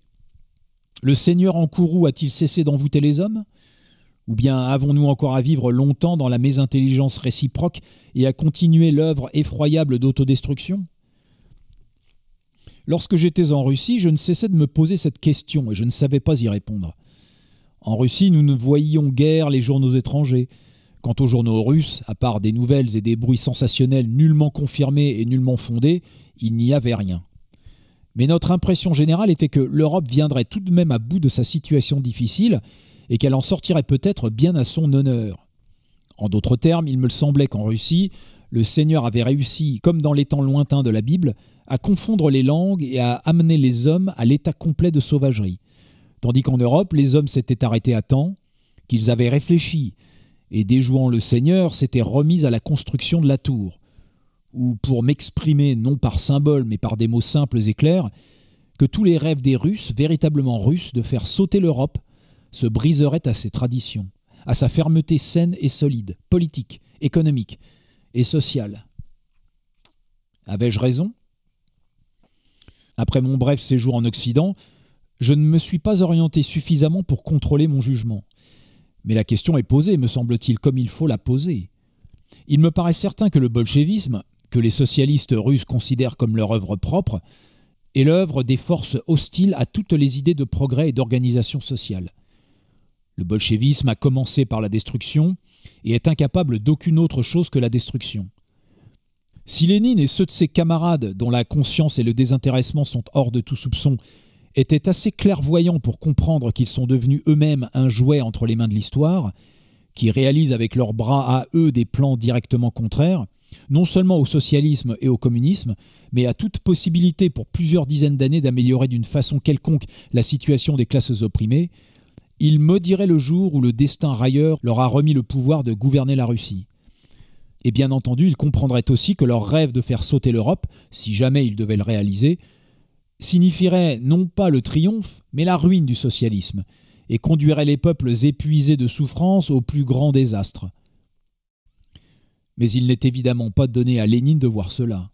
Le Seigneur en courroux a-t-il cessé d'envoûter les hommes? Ou bien avons-nous encore à vivre longtemps dans la mésintelligence réciproque et à continuer l'œuvre effroyable d'autodestruction? Lorsque j'étais en Russie, je ne cessais de me poser cette question et je ne savais pas y répondre. En Russie, nous ne voyions guère les journaux étrangers. Quant aux journaux russes, à part des nouvelles et des bruits sensationnels nullement confirmés et nullement fondés, il n'y avait rien. Mais notre impression générale était que l'Europe viendrait tout de même à bout de sa situation difficile et qu'elle en sortirait peut-être bien à son honneur. En d'autres termes, il me semblait qu'en Russie, le Seigneur avait réussi, comme dans les temps lointains de la Bible, à confondre les langues et à amener les hommes à l'état complet de sauvagerie. Tandis qu'en Europe, les hommes s'étaient arrêtés à temps, qu'ils avaient réfléchi, et déjouant le Seigneur, s'étaient remis à la construction de la tour, ou pour m'exprimer non par symbole mais par des mots simples et clairs, que tous les rêves des Russes, véritablement russes, de faire sauter l'Europe, se briseraient à ses traditions, à sa fermeté saine et solide, politique, économique et sociale. Avais-je raison? Après mon bref séjour en Occident, je ne me suis pas orienté suffisamment pour contrôler mon jugement. Mais la question est posée, me semble-t-il, comme il faut la poser. Il me paraît certain que le bolchevisme, que les socialistes russes considèrent comme leur œuvre propre, est l'œuvre des forces hostiles à toutes les idées de progrès et d'organisation sociale. Le bolchevisme a commencé par la destruction et est incapable d'aucune autre chose que la destruction. Si Lénine et ceux de ses camarades, dont la conscience et le désintéressement sont hors de tout soupçon, étaient assez clairvoyants pour comprendre qu'ils sont devenus eux-mêmes un jouet entre les mains de l'histoire, qui réalisent avec leurs bras à eux des plans directement contraires, non seulement au socialisme et au communisme, mais à toute possibilité pour plusieurs dizaines d'années d'améliorer d'une façon quelconque la situation des classes opprimées, ils maudiraient le jour où le destin railleur leur a remis le pouvoir de gouverner la Russie. Et bien entendu, ils comprendraient aussi que leur rêve de faire sauter l'Europe, si jamais ils devaient le réaliser, signifierait non pas le triomphe, mais la ruine du socialisme, et conduirait les peuples épuisés de souffrance au plus grand désastre. Mais il n'est évidemment pas donné à Lénine de voir cela.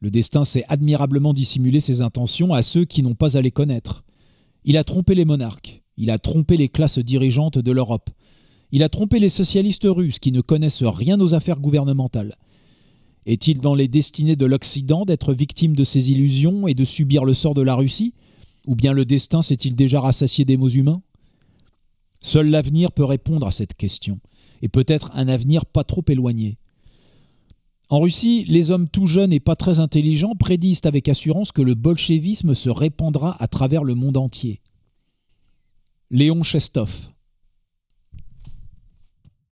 Le destin sait admirablement dissimuler ses intentions à ceux qui n'ont pas à les connaître. Il a trompé les monarques, il a trompé les classes dirigeantes de l'Europe, il a trompé les socialistes russes qui ne connaissent rien aux affaires gouvernementales. Est-il dans les destinées de l'Occident d'être victime de ces illusions et de subir le sort de la Russie? Ou bien le destin s'est-il déjà rassasié des mots humains? Seul l'avenir peut répondre à cette question, et peut-être un avenir pas trop éloigné. En Russie, les hommes tout jeunes et pas très intelligents prédisent avec assurance que le bolchevisme se répandra à travers le monde entier. Léon Chestov